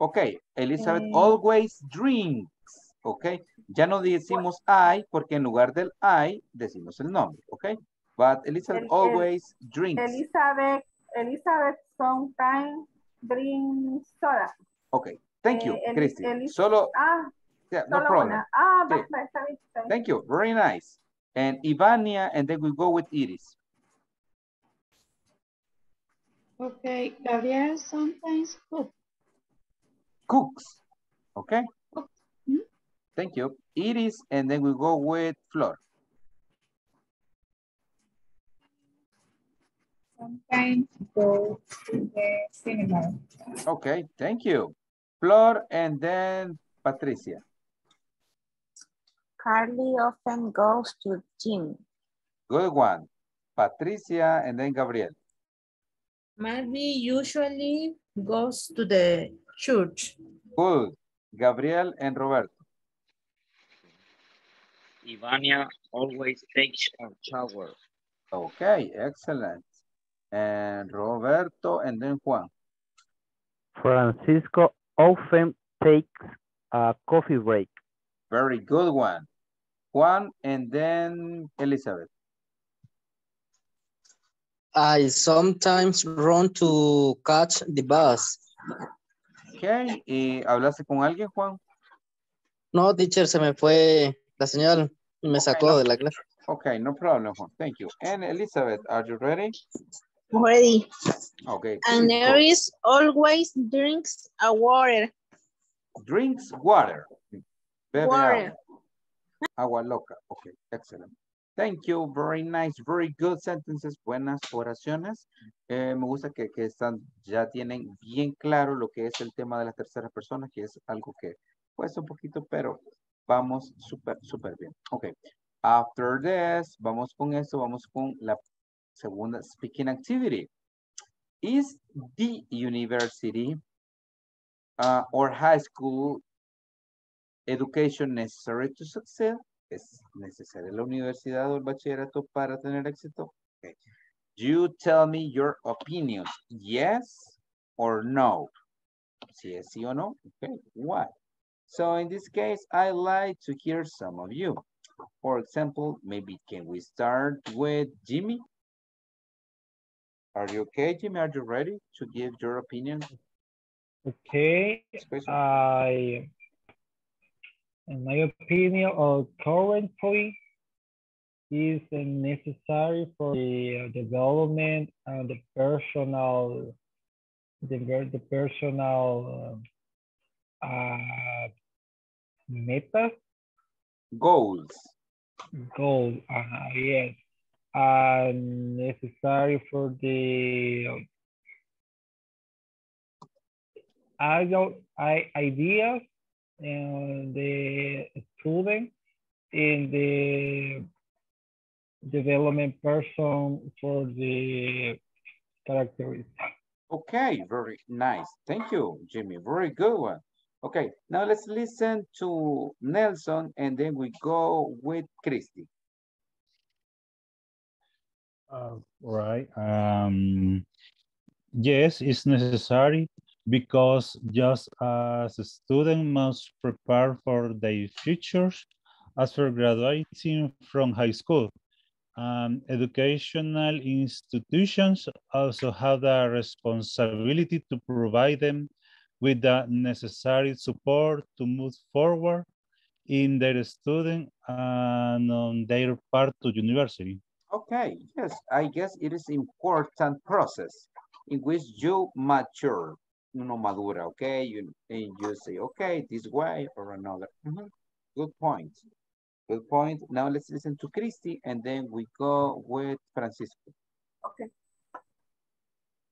Okay. Elizabeth Eh. always drinks. Okay. Ya no decimos I porque en lugar del I decimos el nombre. Okay. But Elizabeth El- el- always drinks. Elizabeth, Elizabeth sometimes drink soda. Okay. Thank you, Eh, Christy. Solo, Ah, yeah, no solo problem. una. Ah, Sí. va, está bien, está bien. Thank you. Very nice. And Ivania, and then we go with Iris. Okay, Gabriel sometimes cook. Cooks. Okay. Mhm. Thank you. Iris, and then we go with Flor. Sometimes go to the cinema. Okay, thank you. Flor, and then Patricia. Carly often goes to gym. Good one. Patricia, and then Gabriel. Marvin usually goes to the church. Good. Gabriel and Roberto. Ivania always takes a shower. Okay, excellent. And Roberto, and then Juan. Francisco often takes a coffee break. Very good one. Juan, and then Elizabeth. I sometimes run to catch the bus. Okay, ¿y hablaste con alguien, Juan? No, teacher, se me fue la señal y me sacó no. de la clase. Okay, no problem, Juan. Thank you. And Elizabeth, are you ready? Ready. Okay. And there is always drinks a water. Drinks water. Bebe Water. agua. Agua loca. Okay, excellent. Thank you. Very nice. Very good sentences. Buenas oraciones. Eh, me gusta que, que están, ya tienen bien claro lo que es el tema de las terceras personas, que es algo que cuesta un poquito, pero vamos súper, súper bien. Ok. After this, vamos con esto, vamos con la segunda speaking activity. Is the university uh, or high school education necessary to succeed? ¿Es necesaria la universidad o el bachillerato para tener éxito? Okay. You tell me your opinions. Yes or no? Si es sí o no. Okay. Why? So in this case, I like to hear some of you. For example, maybe can we start with Jimmy? Are you okay, Jimmy? Are you ready to give your opinion? Okay, I, in my opinion, uh, currently is necessary for the development and the personal, the, the personal uh, uh, meta Goals. goal. Uh, yes, uh, necessary for the idol, I, ideas and the student in the development person for the characteristics. Okay, very nice. Thank you, Jimmy. Very good one. Okay, now let's listen to Nelson and then we go with Christy. Uh, right. Um, yes, it's necessary because just as a student must prepare for their futures after graduating from high school. Um, educational institutions also have the responsibility to provide them with the necessary support to move forward in their student and on their part to university. Okay, yes, I guess it is important process in which you mature, uno madura, okay? You, and you say, okay, this way or another. Mhm. Good point. Good point. Now let's listen to Christy and then we go with Francisco. Okay.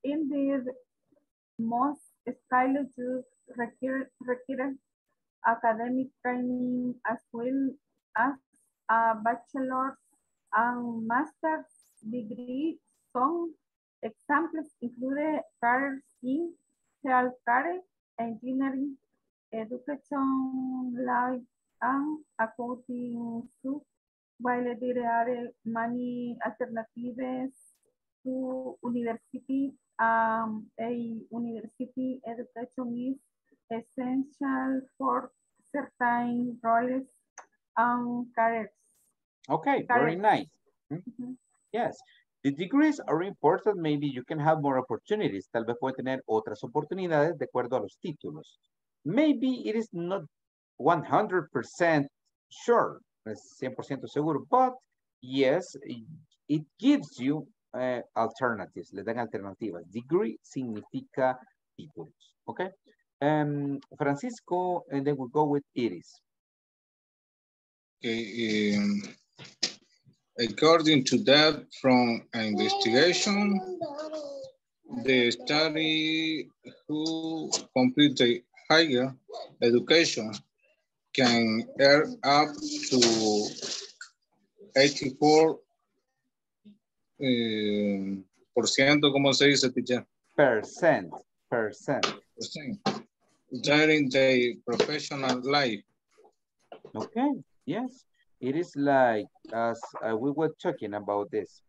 Indeed, most colleges require, require academic training as well as a bachelor's and master's degree. Some examples include careers healthcare, engineering, education, life, and accounting. So, while there are many alternatives to university, um, a university education is essential for certain roles and careers. Okay, very nice. Mhm. Yes, the degrees are important. Maybe you can have more opportunities. Tal vez puede tener otras oportunidades de acuerdo a los títulos. Maybe it is not 100% sure, no es 100% seguro, but yes, it gives you eh, alternatives, le dan alternativas. Degree significa títulos, okay? Um, Francisco, and then we go with Iris. Okay, um, according to that from an investigation, the study who complete the higher education can earn up to 84 eh, por ciento, ¿cómo se dice, teacher? Percent, percent. Percent. During the professional life. Okay, yes. It is like, as uh, we were talking about this,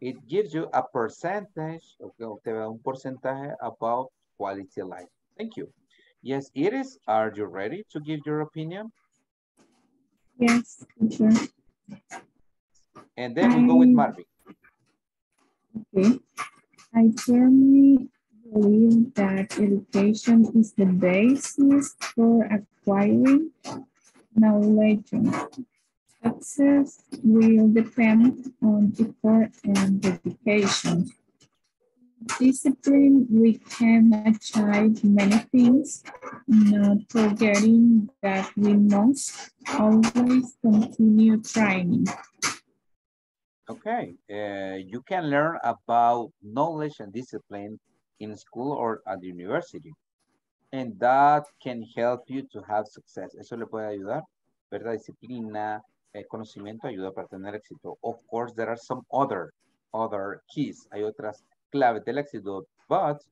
it gives you a percentage, okay, te da un porcentaje about quality life. Thank you. Yes, Iris, are you ready to give your opinion? Yes, sure. And then we go with I- Marvin. Okay. I firmly believe that education is the basis for acquiring knowledge. Success will depend on effort and dedication. Discipline, we can achieve many things, not forgetting that we must always continue trying. Okay, uh, you can learn about knowledge and discipline in school or at the university. And that can help you to have success. Eso le puede ayudar, ¿verdad? Disciplina, conocimiento ayuda para tener éxito. Of course, there are some other, other keys. Hay otras claves del éxito, but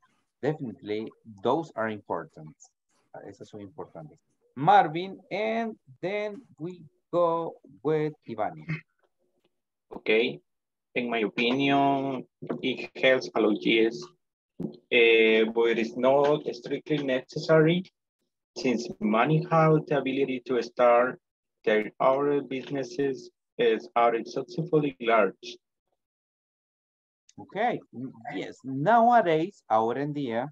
definitely those are important. Esas son importantes. Marvin, and then we go with Ivania. Okay. In my opinion, it helps a lot, yes. Uh, but it is not strictly necessary since many have the ability to start their our businesses as are successfully large. Okay, yes, nowadays, ahora en día,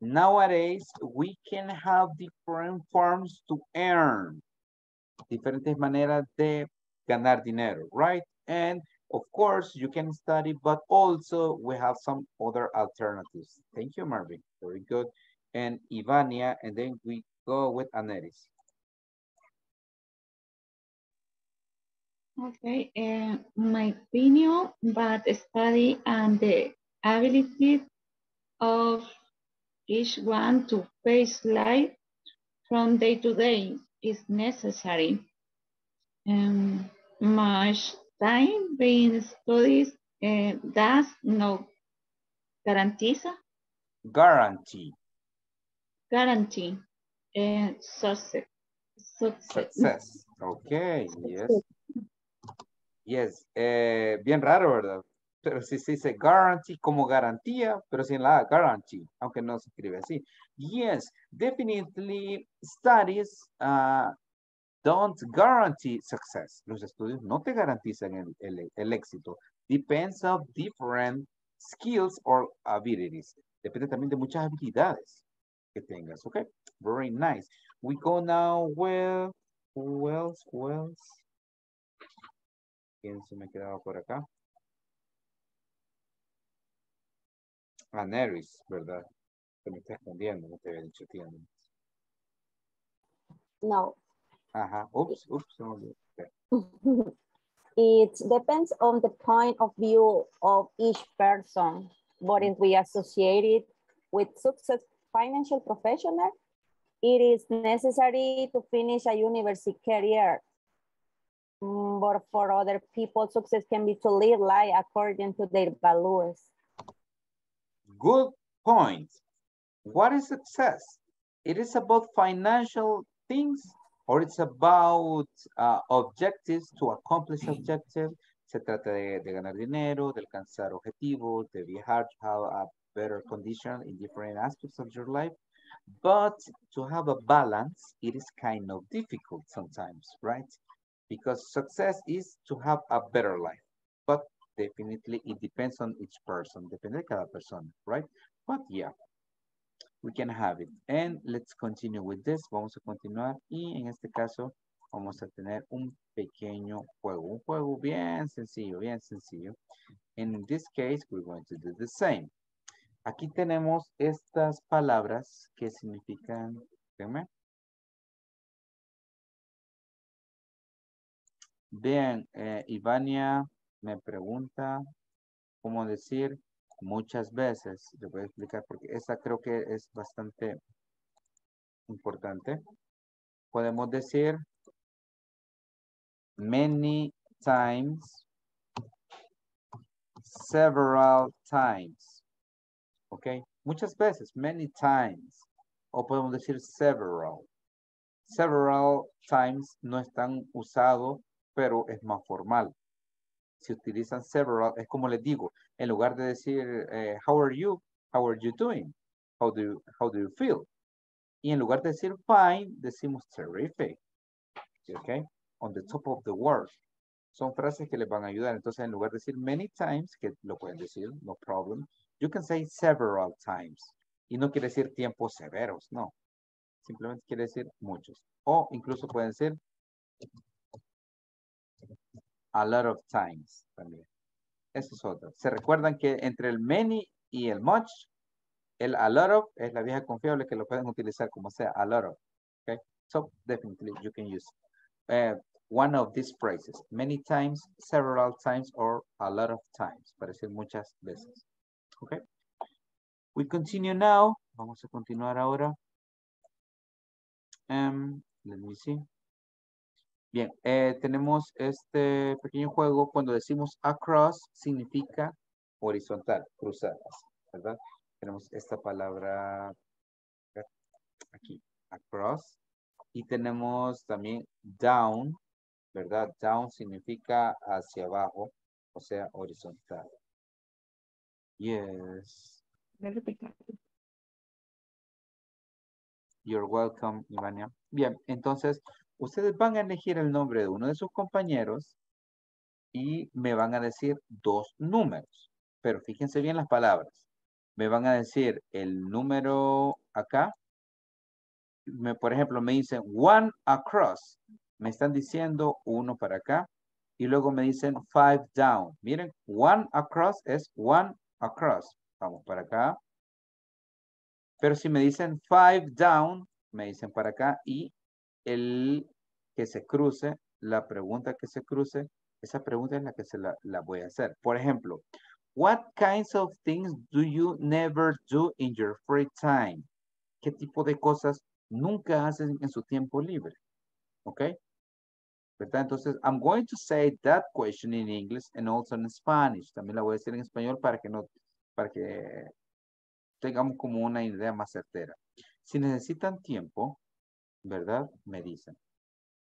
nowadays we can have different forms to earn. Diferentes maneras de ganar dinero, right? And of course, you can study, but also we have some other alternatives. Thank you, Marvin. Very good. And Ivania, and then we go with Aneris. Okay, uh, my opinion, but study and the ability of each one to face life from day to day is necessary. Um, much time being studies uh, does no garantiza Guarantee. guarantee uh, success. Success. Success. Okay, yes. Yes, eh, bien raro, ¿verdad? Pero sí se dice guarantee como garantía, pero sin la guarantee, aunque no se escribe así. Yes, definitely studies uh, don't guarantee success. Los estudios no te garantizan el, el, éxito. Depends of different skills or abilities. Depende también de muchas habilidades que tengas, okay? Very nice. We go now with, who else, who else? ¿Quién se me quedaba por acá? Ah, Neris, ¿verdad? Se me está escondiendo, no te había dicho tiempo. No, Ajá, ups, ups, se me olvidó. Ok. it depends on the point of view of each person. But if we associate it with success financial professional, it is necessary to finish a university career. Mm, But for other people, success can be to live life according to their values. Good point. What is success? It is about financial things or it's about uh, objectives to accomplish objectives. Se trata de, de ganar dinero, de alcanzar objetivos, de viajar, to have a better condition in different aspects of your life. But to have a balance, it is kind of difficult sometimes, right? Because success is to have a better life. But definitely it depends on each person, depende de cada persona, right? But yeah, we can have it. And let's continue with this. Vamos a continuar y en este caso vamos a tener un pequeño juego. Un juego bien sencillo, bien sencillo. And In this case, we're going to do the same. Aquí tenemos estas palabras que significan. Bien, eh, Ivania me pregunta cómo decir muchas veces. Le voy a explicar porque esta creo que es bastante importante. Podemos decir many times, several times. ¿Ok? Muchas veces, many times. O podemos decir several. Several times no es tan usado, pero es más formal. Si utilizan several, es como les digo, en lugar de decir, eh, how are you? How are you doing? How do you, how do you feel? Y en lugar de decir fine, decimos terrific. On the top of the world. son frases que les van a ayudar. Entonces, en lugar de decir many times, que lo pueden decir, no problem, you can say several times. Y no quiere decir tiempos severos, no. Simplemente quiere decir muchos. O incluso pueden decir a lot of times también. Eso es otro. Se recuerdan que entre el many y el much, el a lot of es la vieja confiable que lo pueden utilizar como sea, a lot of. Okay, so definitely you can use uh, one of these phrases many times, several times, or a lot of times. Para decir muchas veces. Okay. We continue now. Vamos a continuar ahora. Um, let me see. Bien, eh, tenemos este pequeño juego. Cuando decimos across, significa horizontal, cruzar, ¿verdad? Tenemos esta palabra aquí, across. Y tenemos también down, ¿verdad? Down significa hacia abajo, o sea, horizontal. Yes. You're welcome, Ivania. Bien, entonces, ustedes van a elegir el nombre de uno de sus compañeros y me van a decir dos números. Pero fíjense bien las palabras. Me van a decir el número acá. Me, por ejemplo, me dicen one across. Me están diciendo uno para acá. Y luego me dicen five down. Miren, one across es one across. Vamos para acá. Pero si me dicen five down, me dicen para acá. Y el que se cruce, la pregunta que se cruce, esa pregunta es la que se la, voy a hacer. Por ejemplo, what kinds of things do you never do in your free time? ¿Qué tipo de cosas nunca hacen en su tiempo libre? ¿Ok? ¿Verdad? Entonces, I'm going to say that question in English and also in Spanish. También la voy a decir en español para que no, para que tengamos como una idea más certera. Si necesitan tiempo, ¿verdad? Me dicen.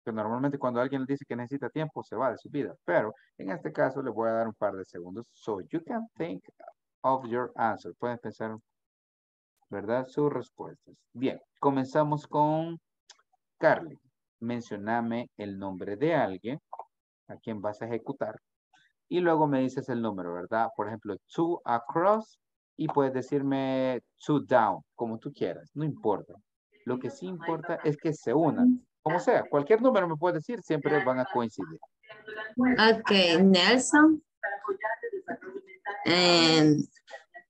Que normalmente cuando alguien dice que necesita tiempo, se va de su vida. Pero en este caso le voy a dar un par de segundos. So you can think of your answer. Pueden pensar, ¿verdad? Sus respuestas. Bien, comenzamos con Carly. Mencioname el nombre de alguien a quien vas a ejecutar. Y luego me dices el número, ¿verdad? Por ejemplo, two across y puedes decirme two down, como tú quieras, no importa. Lo que sí importa es que se unan. Como sea, cualquier número me puedes decir, siempre van a coincidir. Okay, Nelson. And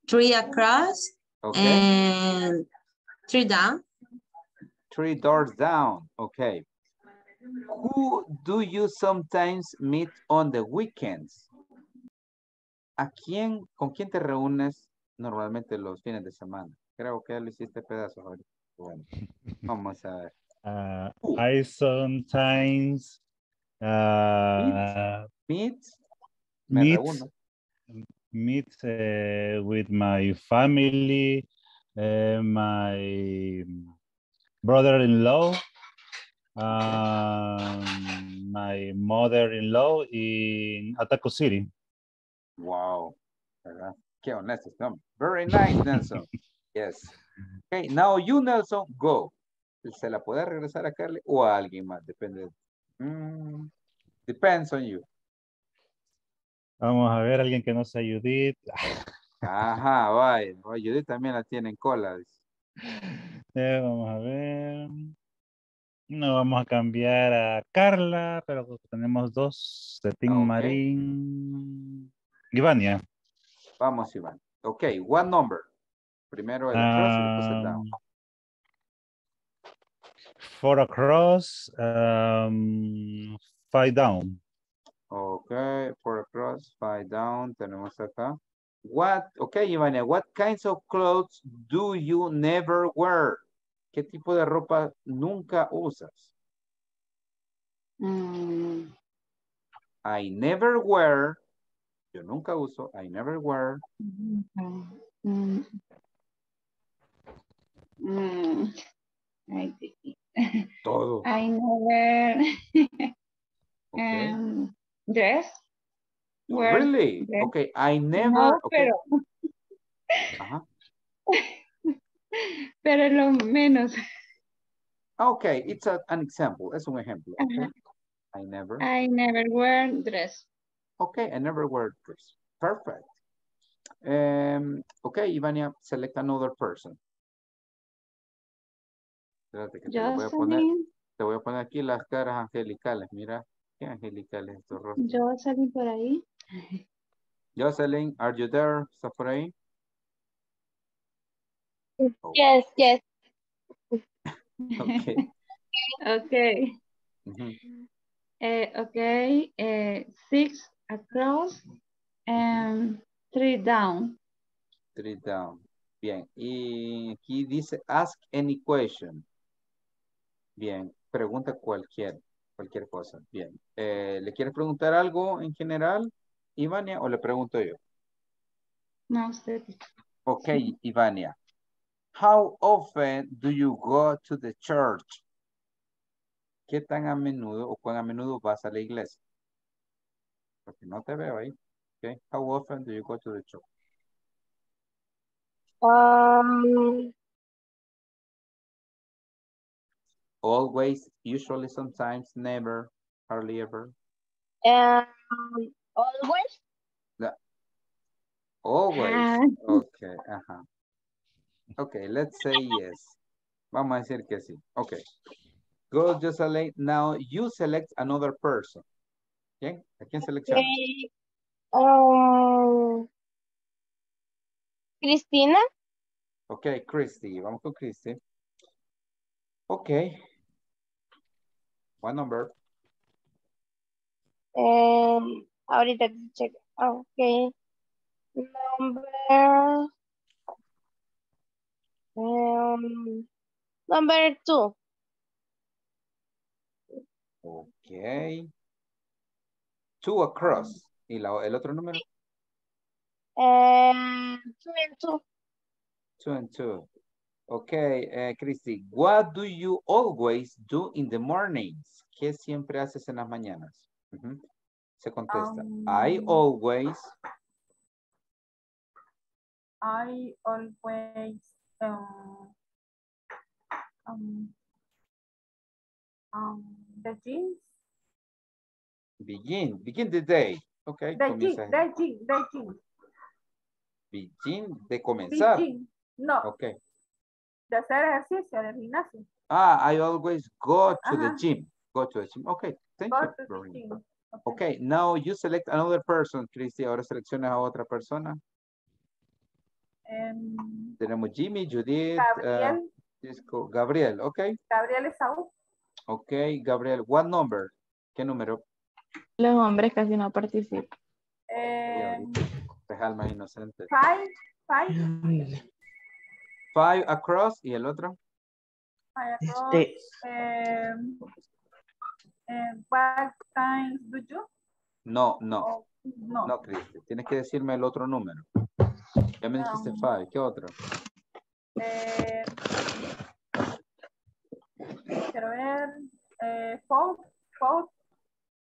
three across. Okay. And three down. Three doors down. Okay. Who do you sometimes meet on the weekends? ¿A quién, con quién te reúnes normalmente los fines de semana? Creo que ya lo hiciste pedazo ahorita. Bueno, vamos a ver. Uh, I sometimes uh, meet, Me meet, meet uh, with my family, uh, my brother-in-law, um, my mother-in-law in Ataco City. Wow. ¿verdad? Qué honesto. No, Very nice, Nelson. yes. Okay, now you, Nelson, go. Se la puede regresar a Carly o a alguien más, depende. Mm, depends on you. Vamos a ver, alguien que no sea Judith. Ajá, vaya. Judith también la tiene en cola. Eh, vamos a ver. No vamos a cambiar a Carla, pero tenemos dos de Team Ok. Marín. Ivania. Vamos, Iván. Ok, one number. Primero el across y después el down. Um, four across, um, five down. Ok, four across, five down. Tenemos acá. What, ok, Ivania, what kinds of clothes do you never wear? ¿Qué tipo de ropa nunca usas? Mm, I never wear. Yo nunca uso. I never wear. Mm, mm, Todo. I never Okay. um, dress. wear Really? dress. Okay, I never. No, okay. pero, Ajá. pero lo menos. Okay, it's a- an example. Es un ejemplo. okay? I never. I never wear dress. Okay, I never wear dress. Perfect. Um, okay, Ivania, select another person. Espérate que te voy a poner. Te voy a poner aquí las caras angelicales. Mira, qué angelicales estos rostros. Jocelyn por ahí. Jocelyn, are you there? ¿Estás por ahí? Yes, yes. Okay. Okay. Eh, okay. eh, six across and three down. Three down. Bien. Y aquí dice ask any question. Bien. Pregunta cualquier, cualquier cosa. Bien. Eh, ¿Le quieres preguntar algo en general, Ivania, o le pregunto yo? No, usted. Ok, Ivania. How often do you go to the church? ¿Qué tan a menudo o cuán a menudo vas a la iglesia? Porque no te veo ahí. Okay. How often do you go to the church? Um, Always, usually, sometimes, never, hardly ever. um, always. No. Always. Ah. Okay, ajá. Okay, let's say yes. Vamos a decir que sí. Okay. Go, Jocelyn. Now you select another person. ¿Quién? ¿A quién seleccionas? Okay. Um, Cristina. Ok, Christy. Vamos con Christy. Ok. One number. Um, ahorita te check. Okay. Number. Um, number two. Ok. Two across. ¿Y la- el otro número? Um, two and two. Two and two. Okay, eh, Christy. What do you always do in the mornings? ¿Qué siempre haces en las mañanas? Se contesta. I Um, always. I always um, um, um, the jeans, Begin. Begin the day. Okay. jeans, the jeans, Begin de comenzar. begin. No, Okay. de hacer ejercicio en el gimnasio. Ah, I always go to the gym. Go to the gym. Okay, thank Go you. to the gym. Okay, now you select another person, Christy. Ahora selecciona a otra persona. Em, Tenemos Jimmy, Judith, uh, Gabriel, Cisco, Gabriel. Okay, Gabriel Esaú. okay, Gabriel. What number? ¿Qué número? Los hombres casi no participan. Em, almas inocentes. five, five, Five across y el otro. five across. Este- Em, em, what times do you? No, no, Oh, no. no, Christy. Tienes que decirme el otro número. Ya me dijiste five. ¿Qué otro? Eh, quiero ver. Eh, four, four.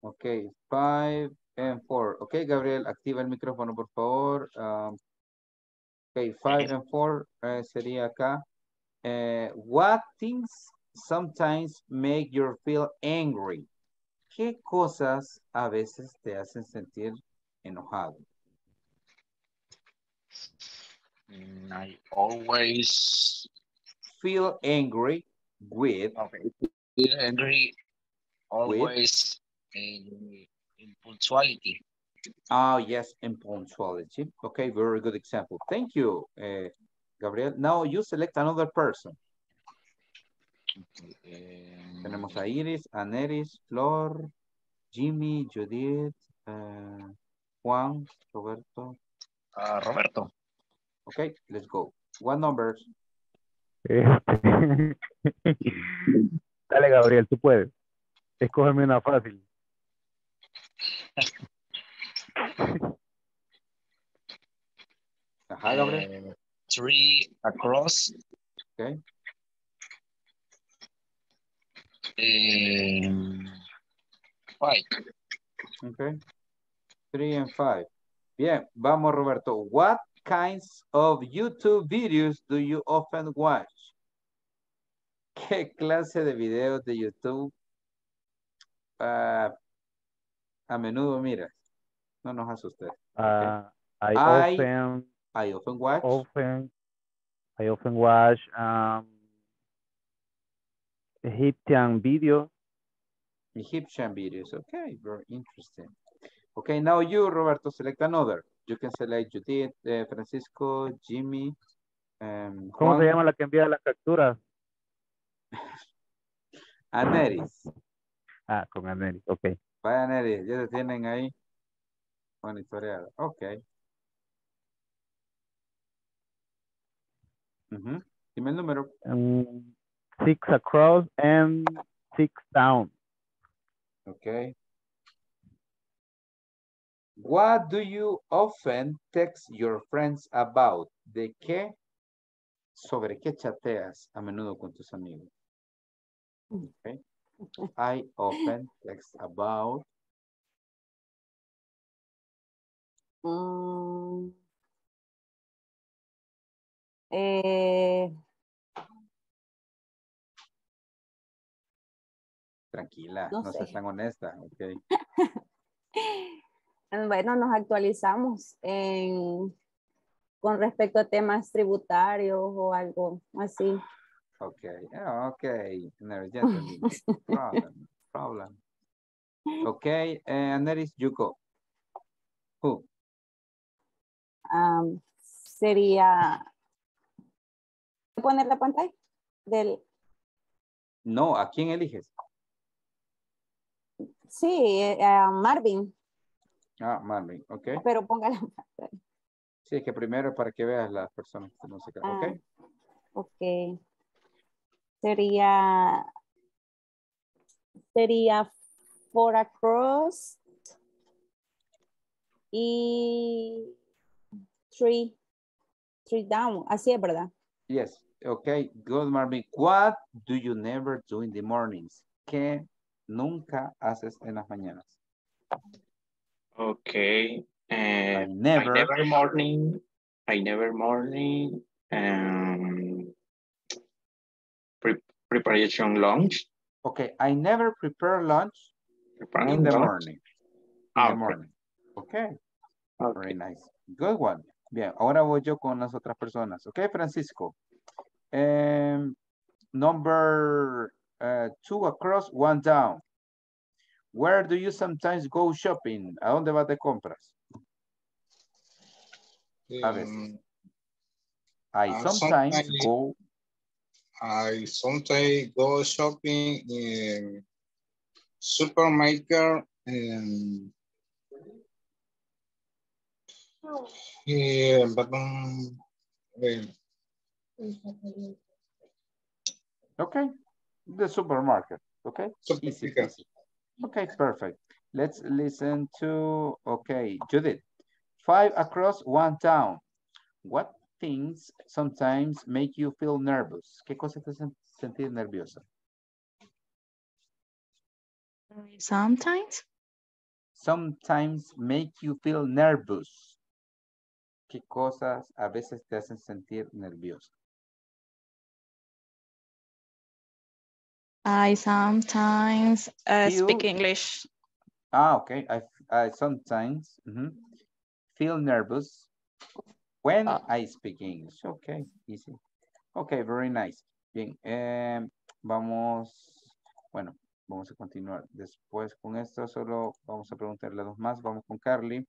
Ok, five and four. Ok, Gabriel, activa el micrófono, por favor. Um, ok, five and four eh, sería acá. Eh, what things sometimes make you feel angry? ¿Qué cosas a veces te hacen sentir enojado? I always Feel angry with, okay, feel angry always in, in punctuality. ah, yes, impunctuality. Okay, very good example. Thank you, eh, Gabriel. Now you select another person. Um, Tenemos a Iris, a Neris, Flor, Jimmy, Judith, eh, Juan, Roberto. uh, Roberto. Okay, let's go. What numbers? Este, Dale, Gabriel, tú puedes. Escógeme una fácil. Ajá, Gabriel. Uh, three across. Okay. Um, five. Okay. Three and five. Bien, vamos, Roberto. What kinds of YouTube videos do you often watch? ¿Qué clase de videos de YouTube ah, a menudo miras? No nos asustes. Uh, I, I- often I often watch. often I often watch um, Egyptian videos. Egyptian videos. Okay, very interesting. Okay, now you, Roberto, select another. You can select Judith, eh, Francisco, Jimmy. um, ¿Cómo se llama la que envía las capturas? Aneris. Ah, con Anel, ok. Vaya, Aneris, ya se tienen ahí monitoreado. Ok. Ujú. Dime el número. Um, six across and six down. Okay. What do you often text your friends about? ¿De qué? ¿Sobre qué chateas a menudo con tus amigos? Okay. I often text about. Mm. Eh, Tranquila, No no, seas tan honesta. Okay. bueno, nos actualizamos en, con respecto a temas tributarios o algo así. Okay. Yeah, gentlemen. problem. Problem. Okay. And that is you go. Who? Am, sería poner la pantalla del No, ¿a quién eliges? sí eh, a Marvin Ah, Marvin. Okay. pero ponga la pantalla Sí, es que primero para que veas las personas que no se Ah. Ok. ok sería sería for across y three three down así es verdad Yes. Okay. Good, Marvin. What do you never do in the mornings? ¿Qué nunca haces en las mañanas? Okay. Never- I never morning. I never morning. Um, pre preparation lunch. Okay. I never prepare lunch Preparing in the lunch. morning. In Ah, the okay. morning. Okay. Very nice. Good one. Bien, ahora voy yo con las otras personas. Okay, Francisco. Em, number uh, two across, one down. Where do you sometimes go shopping? ¿A dónde vas de compras? A veces. Um, I uh, sometimes sometimes- go I sometimes go shopping in supermarket and yeah, but um, well, Okay, the supermarket, okay? Easy, Supermarket. easy. Okay, perfect. Let's listen to, okay, Judith. Five across, one down. What things sometimes make you feel nervous? ¿Qué cosas te hacen sentir nerviosa? Sometimes. Sometimes make you feel nervous. ¿Qué cosas a veces te hacen sentir nerviosa? I sometimes uh, speak English. Ah, okay. I, I sometimes feel nervous when I speak English. Okay, easy. Okay, very nice. Bien, em, vamos, bueno, vamos a continuar después con esto. Solo vamos a preguntarle a dos más. Vamos con Carly.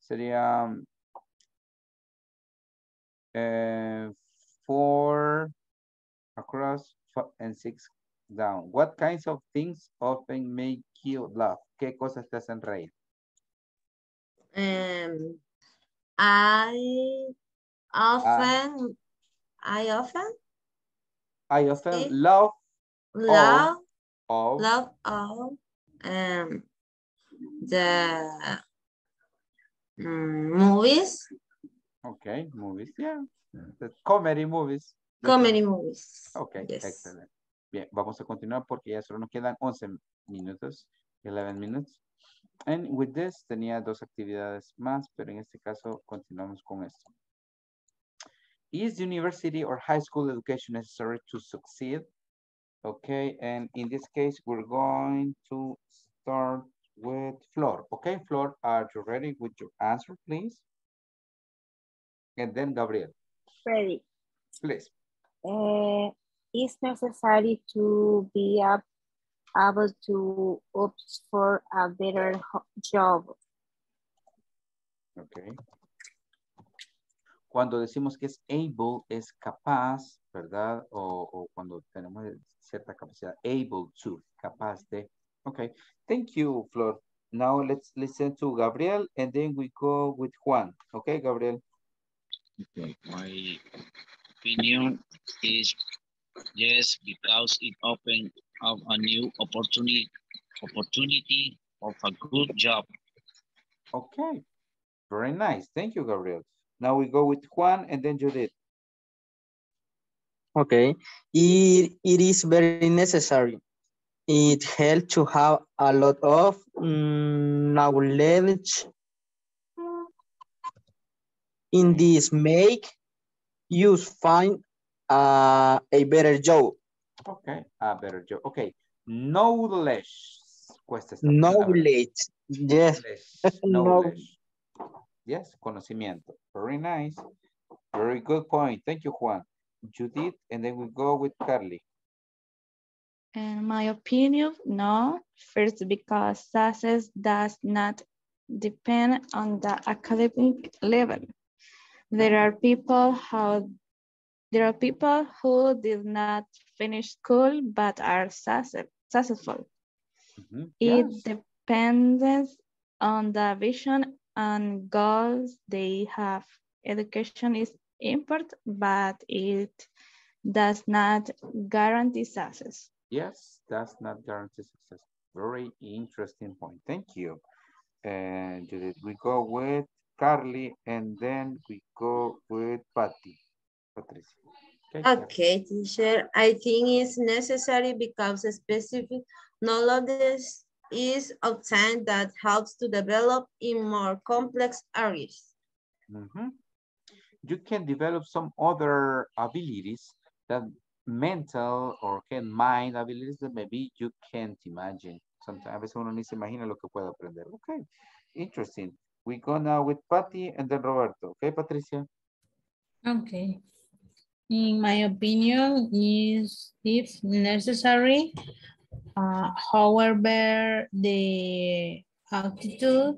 Sería eh, four across and six down. What kinds of things often make you laugh? ¿Qué cosas te hacen reír? Um, I often, I often I often love love, of love all um, the mm, movies, okay movies yeah the comedy movies comedy movies. okay Yes. excellent bien vamos a continuar porque ya solo nos quedan 11 minutos 11 minutes and with this tenía dos actividades más pero en este caso continuamos con esto is university or high school education necessary to succeed okay and in this case we're going to start with Flor. Okay, Flor, are you ready with your answer, please? And then Gabriel, Ready. please. Uh, it's necessary to be ab- able to opt for a better job. Okay. Cuando decimos que es able, es capaz, ¿verdad? O, o cuando tenemos cierta capacidad, able to, capaz de. Okay, thank you, Flor. Now let's listen to Gabriel and then we go with Juan. Okay, Gabriel. Okay, my opinion is yes, because it opens up a new opportunity, opportunity of a good job. Okay, very nice. Thank you, Gabriel. Now we go with Juan and then Judith. Okay, it, it is very necessary. It helps to have a lot of mm, knowledge. In this make you find uh, a better job. Okay, a better job. Okay, knowledge. Cuesta esta palabra. Knowledge. Yes. Knowledge. Knowledge. Yes, conocimiento. Very nice. Very good point. Thank you, Juan. Judith, and then we go with Carly. In my opinion, no. First, because success does not depend on the academic level. There are people how there are people who did not finish school but are success, successful. Mhm, It yes. depends on the vision and goals they have. Education is important, but it does not guarantee success. Yes, does not guarantee success. Very interesting point. Thank you. And Judith, we go with Carly, and then we go with Patty. Patricia. Okay, Okay, teacher, I think it's necessary because a specific knowledge is obtained that helps to develop in more complex areas. Mhm. You can develop some other abilities that mental or can mind abilities that maybe you can't imagine. Sometimes a veces uno ni se imagina lo que puede aprender. Okay, interesting. We go now with Patty and then Roberto. Okay, Patricia? Okay. In my opinion, is if necessary. Uh, however, the attitude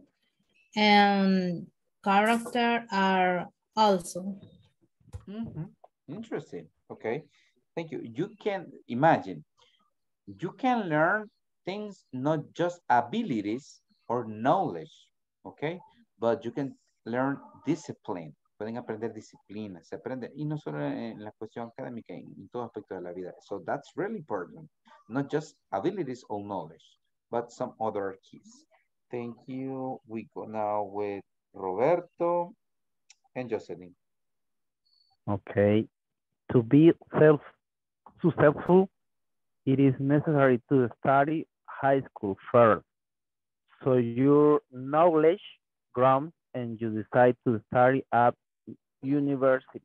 and character are also. Mhm. Interesting. Okay. Thank you. You can imagine, you can learn things, not just abilities or knowledge, okay? But you can learn discipline. Pueden aprender disciplina, se aprende, y no solo en la cuestión académica, en, en todo aspecto de la vida. So that's really important. Not just abilities or knowledge, but some other keys. Thank you. We go now with Roberto and Jocelyn. Okay. To be self successful, it is necessary to study high school first. So your knowledge grows and you decide to study at university.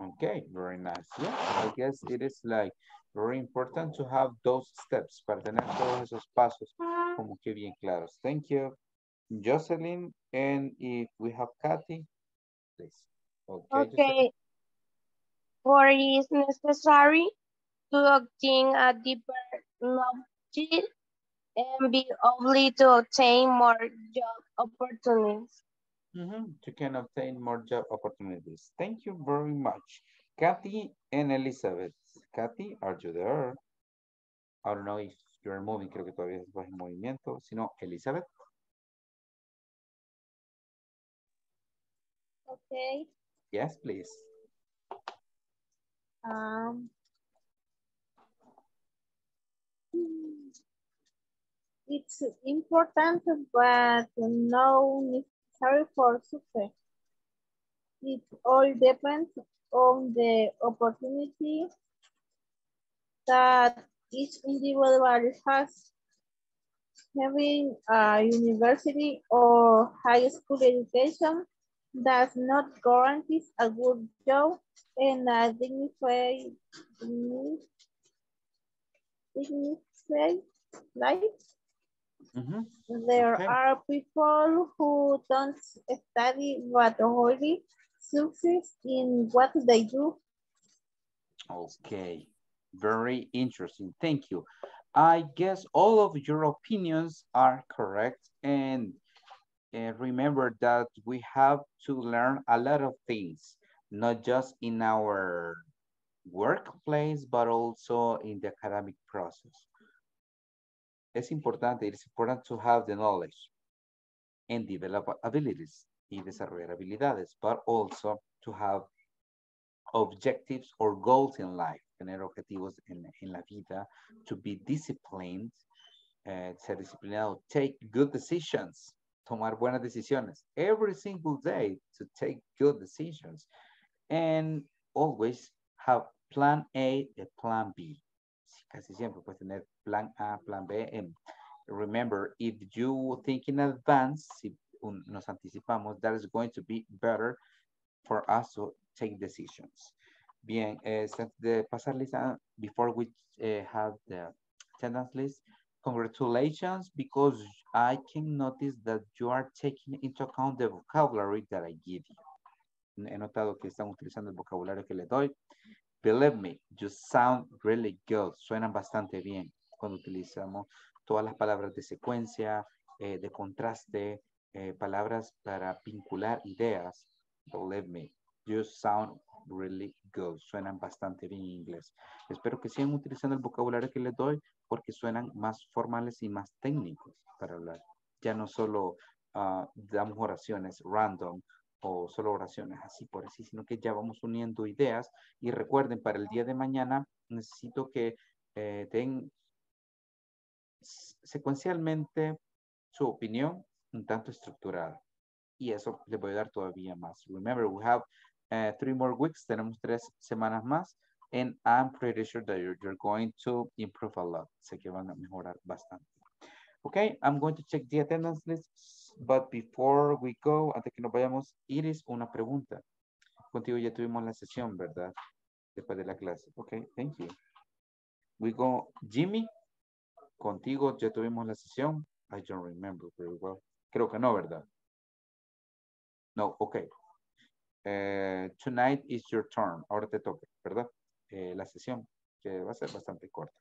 Okay, very nice. Yeah, I guess it is like very important to have those steps para tener todos esos pasos como que bien claros. Thank you, Jocelyn. And if we have Kathy, please. Okay. Jocelyn. Okay. For it is necessary to obtain a deeper knowledge and be able to obtain more job opportunities. Mhm, You can obtain more job opportunities. Thank you very much. Kathy and Elizabeth. Kathy, are you there? I don't know if you're moving, creo que todavía estás en movimiento. Si no, Elizabeth. Okay. Yes, please. Um, it's important, but no necessary for success. It all depends on the opportunity that each individual has. Having a university or high school education does not guarantee a good job and a dignified, dignified life. Mhm. There Okay. are people who don't study but already succeed in what they do. Okay, very interesting. Thank you. I guess all of your opinions are correct. And uh, remember that we have to learn a lot of things, not just in our workplace, but also in the academic process. Es importante, it's important to have the knowledge and develop abilities y desarrollar habilidades, but also to have objectives or goals in life, tener objetivos en, en la vida, to be disciplined, eh, ser disciplinado, take good decisions, tomar buenas decisiones, every single day to take good decisions, and always have plan A and plan B. Casi siempre puedes tener plan A, plan B, and remember, if you think in advance, si un- nos anticipamos, that is going to be better for us to take decisions. Bien, eh, de pasar lista, before we eh, have the attendance list, congratulations, because I can notice that you are taking into account the vocabulary that I give you. He notado que están utilizando el vocabulario que le doy. Believe me, you sound really good. Suenan bastante bien cuando utilizamos todas las palabras de secuencia, eh, de contraste, eh, palabras para vincular ideas. Believe me, you sound really good. Suenan bastante bien en inglés. Espero que sigan utilizando el vocabulario que les doy porque suenan más formales y más técnicos para hablar. Ya no solo ah, damos oraciones random o solo oraciones así por así, sino que ya vamos uniendo ideas y recuerden para el día de mañana necesito que eh, den secuencialmente su opinión un tanto estructurada y eso les voy a dar todavía más. Remember, we have uh, three more weeks, tenemos tres semanas más, and I'm pretty sure that you're, you're going to improve a lot. Sé que van a mejorar bastante. Okay, I'm going to check the attendance list, but before we go, antes que nos vayamos, Iris, una pregunta. Contigo ya tuvimos la sesión, ¿verdad? Después de la clase. Okay, thank you. We go, Jimmy, contigo ya tuvimos la sesión. I don't remember very well. Creo que no, ¿verdad? No, okay. Eh, tonight is your turn. Ahora te toca, ¿verdad? Eh, la sesión, que va a ser bastante corta.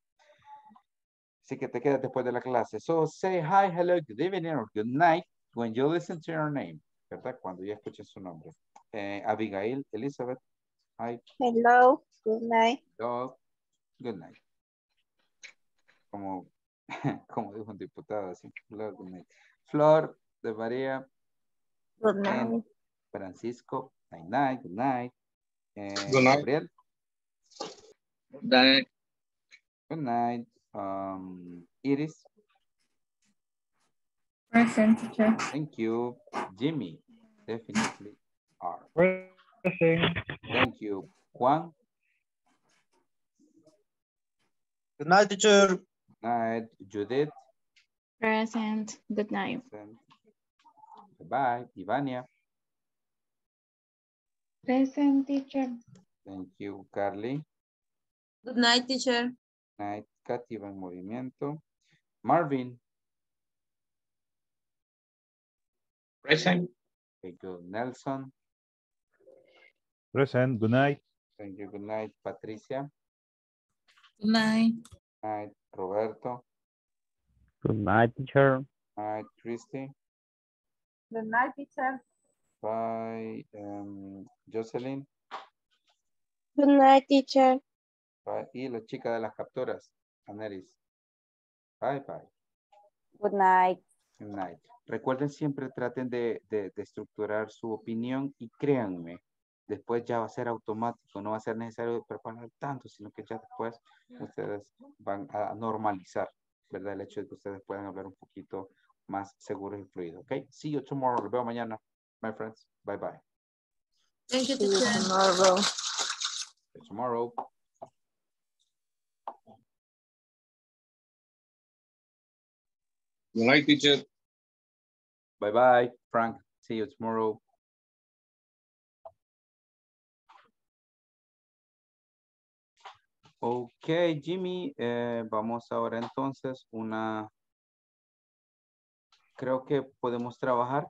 Así que te quedas después de la clase. So say hi, hello, good evening, or good night when you listen to your name, ¿verdad? Cuando ya escuchen su nombre. Eh, Abigail, Elizabeth, hi, Hello, good night. dog, good night. Como, como dijo un diputado, así, hello, good night. Flor de María, Good and night. Francisco, night, night, good night. Eh, Good night. Gabriel, That good night. Um, Iris, Present teacher. thank you. Jimmy, definitely are. Present. Thank you. Juan, Good night, teacher. night. Judith, Present. Good night. present. Bye. Ivania, Present teacher. thank you. Carly, Good night, teacher. night. Katy va en movimiento. Marvin, present. very good. Nelson, Present. Good night. thank you. Good night. Patricia, Good night. night. Roberto, Good night, teacher. night. Christy, Good night, teacher. bye. Um, Jocelyn, Good night, teacher. bye. Y la chica de las capturas, Aneris. Bye, bye. Good night. Night. Recuerden siempre traten de, de- de estructurar su opinión y créanme, después ya va a ser automático, no va a ser necesario preparar tanto, sino que ya después ustedes van a normalizar, ¿verdad? El hecho de que ustedes puedan hablar un poquito más seguros y fluido, ¿ok? See you tomorrow. Los veo mañana, my friends. Bye bye. Thank you, See you teacher. tomorrow. See you tomorrow. Good night, teacher. Bye bye, Frank. See you tomorrow. Ok, Jimmy, eh, vamos ahora entonces una... Creo que podemos trabajar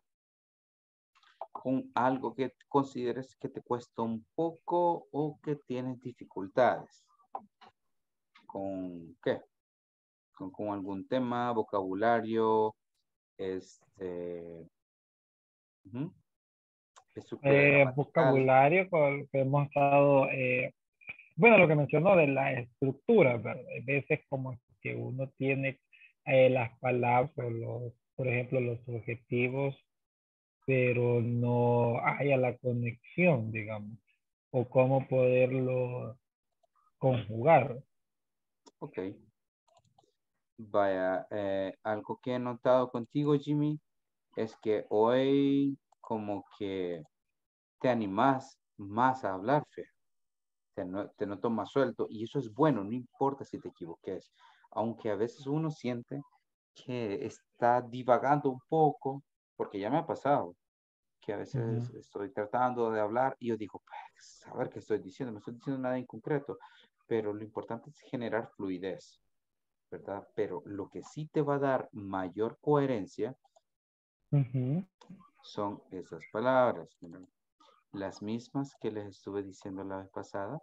con algo que consideres que te cuesta un poco o que tienes dificultades. ¿Con qué? Con, con algún tema, vocabulario, este... ujú, estructura Eh, vocabulario con que hemos estado, eh, bueno, lo que mencionó de la estructura, ¿verdad? Hay veces como que uno tiene eh, las palabras, o los, por ejemplo, los objetivos, pero no haya la conexión, digamos, o cómo poderlo conjugar. Ok. Vaya, eh, algo que he notado contigo, Jimmy, es que hoy como que te animas más a hablar, Fer. Te, no- te noto más suelto y eso es bueno, no importa si te equivoques. Aunque a veces uno siente que está divagando un poco, porque ya me ha pasado, que a veces estoy tratando de hablar y yo digo, pues, a ver qué estoy diciendo, no estoy diciendo nada en concreto, pero lo importante es generar fluidez, ¿verdad? Pero lo que sí te va a dar mayor coherencia son esas palabras, las mismas que les estuve diciendo la vez pasada,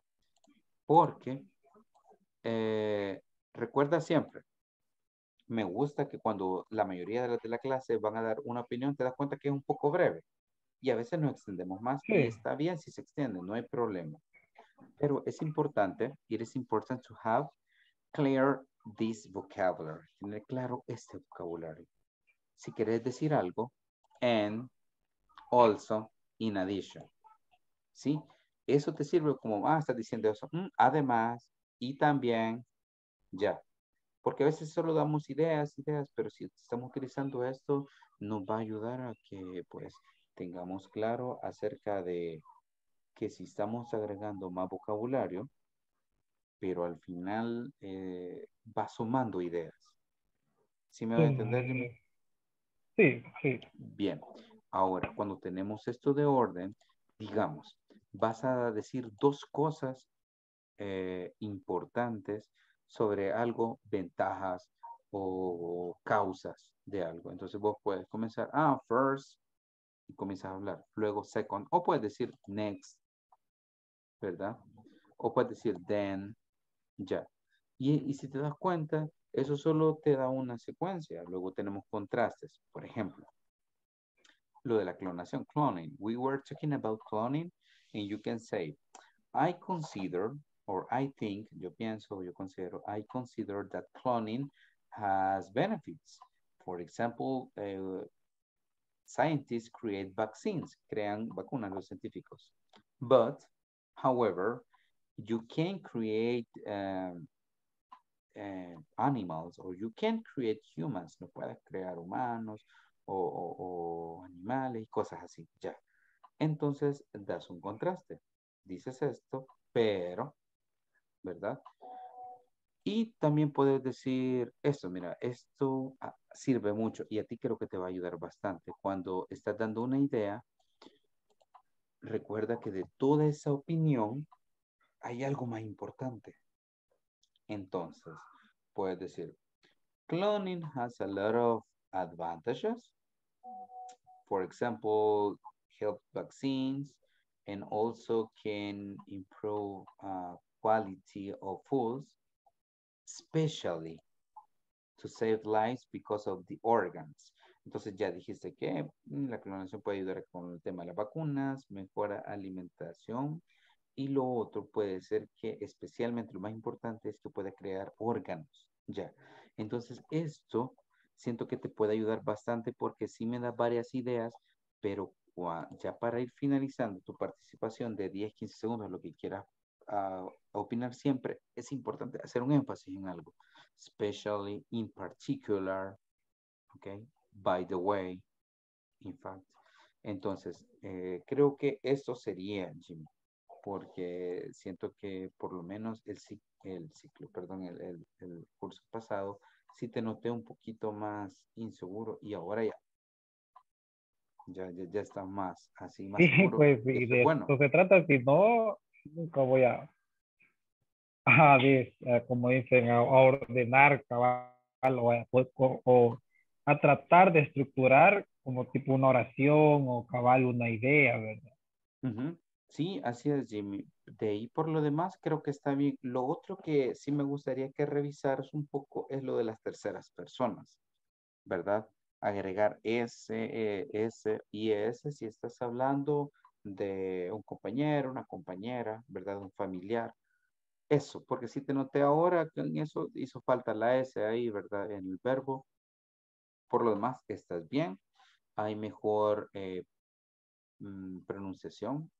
porque eh, recuerda siempre, me gusta que cuando la mayoría de las de la clase van a dar una opinión, te das cuenta que es un poco breve y a veces nos extendemos más y Sí. está bien si se extiende, no hay problema. Pero es importante, it is important to have clear this vocabulary, tener claro este vocabulario. Si quieres decir algo, and, also, in addition. ¿Sí? Eso te sirve como, ah, estás diciendo eso, mm, además, y también, ya. Porque a veces solo damos ideas, ideas, pero si estamos utilizando esto, nos va a ayudar a que, pues, tengamos claro acerca de que si estamos agregando más vocabulario, pero al final eh, va sumando ideas. ¿Sí me va a entender? Jimmy? Sí, sí. Bien. Ahora, cuando tenemos esto de orden, digamos, vas a decir dos cosas eh, importantes sobre algo, ventajas o causas de algo. Entonces vos puedes comenzar, ah, first, y comienzas a hablar. Luego second, o puedes decir next, ¿verdad? O puedes decir then, ya. Y, y si te das cuenta, eso solo te da una secuencia. Luego tenemos contrastes. Por ejemplo, lo de la clonación, cloning. We were talking about cloning and you can say, I consider or I think, yo pienso, yo considero, I consider that cloning has benefits. For example, uh, scientists create vaccines, crean vacunas los científicos. But, however, you can create um, uh, animals or you can create humans, no puedes crear humanos o, o- o animales y cosas así, ya. Entonces, das un contraste. Dices esto, pero, ¿verdad? Y también puedes decir esto, mira, esto ah, sirve mucho y a ti creo que te va a ayudar bastante. Cuando estás dando una idea, recuerda que de toda esa opinión hay algo más importante. Entonces, puedes decir, cloning has a lot of advantages. For example, help vaccines and also can improve uh, quality of foods, especially to save lives because of the organs. Entonces ya dijiste que mm, la clonación puede ayudar con el tema de las vacunas, mejora alimentación y lo otro puede ser que especialmente lo más importante es que pueda crear órganos. Ya. Entonces esto siento que te puede ayudar bastante porque sí me da varias ideas, pero ya para ir finalizando tu participación de 10, 15 segundos, lo que quieras ah, opinar siempre, es importante hacer un énfasis en algo. Especially, in particular, okay, by the way, in fact. Entonces, eh, creo que esto sería, Jimmy, porque siento que por lo menos el, el ciclo, perdón, el, el- el curso pasado, sí te noté un poquito más inseguro y ahora ya, ya, ya, ya estás más así, más Sí, seguro. pues y eso de bueno. esto se trata, si no, nunca voy a, a, a, como dicen, a, a ordenar cabal o a, o- o a tratar de estructurar como tipo una oración o cabal una idea, ¿verdad? Ujú. Sí, así es, Jimmy. De ahí por lo demás creo que está bien. Lo otro que sí me gustaría que revisaras un poco es lo de las terceras personas, ¿verdad? Agregar ese, eh, ese y ese si estás hablando de un compañero, una compañera, ¿verdad? Un familiar. Eso, porque si te noté ahora que en eso hizo falta la S ahí, ¿verdad? En el verbo. Por lo demás, estás bien. Hay mejor eh, mm, pronunciación.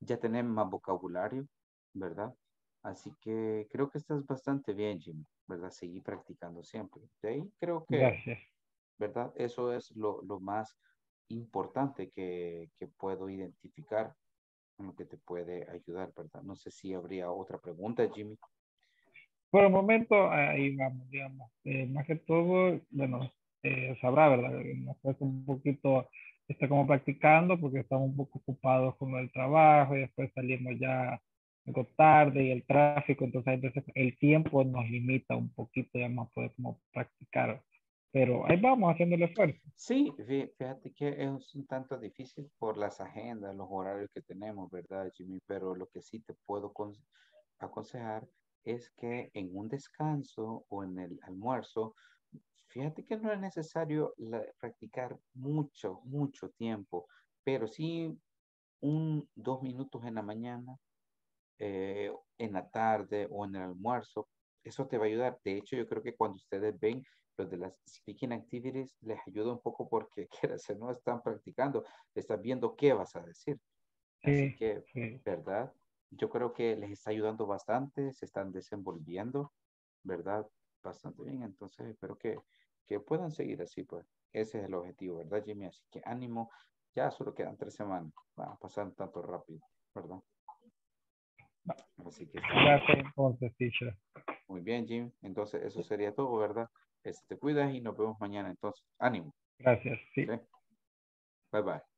Ya tenemos más vocabulario, ¿verdad? Así que creo que estás bastante bien, Jimmy, ¿verdad? Seguir practicando siempre. De ahí creo que, Gracias. ¿verdad? Eso es lo, lo más importante que, que puedo identificar en lo que te puede ayudar, ¿verdad? No sé si habría otra pregunta, Jimmy. Por el momento, ahí vamos, digamos. Eh, más que todo, bueno, eh, sabrá, ¿verdad? Nos cuesta un poquito, está como practicando porque estamos un poco ocupados con el trabajo y después salimos ya algo tarde y el tráfico, entonces a veces el tiempo nos limita un poquito ya poder como practicar. Pero ahí vamos haciendo el esfuerzo. Sí, fí- fíjate que es un tanto difícil por las agendas, los horarios que tenemos, ¿verdad, Jimmy? Pero lo que sí te puedo con- aconsejar es que en un descanso o en el almuerzo, fíjate que no es necesario la- practicar mucho, mucho tiempo, pero sí un, dos minutos en la mañana, eh, en la tarde o en el almuerzo, eso te va a ayudar. De hecho, yo creo que cuando ustedes ven los de las speaking activities, les ayuda un poco porque quieras o no están practicando, están viendo qué vas a decir. Así Sí, que, sí. ¿verdad? Yo creo que les está ayudando bastante, se están desenvolviendo, ¿verdad? Bastante bien. Entonces, espero que, que puedan seguir así, pues. Ese es el objetivo, ¿verdad, Jimmy? Así que ánimo. Ya solo quedan tres semanas. Van a pasar tanto rápido, ¿verdad? Así que. Gracias entonces, teacher. Muy bien, Jim. Entonces, eso sería todo, ¿verdad? Este, te cuidas y nos vemos mañana. Entonces, ánimo. Gracias, sí. Bye bye.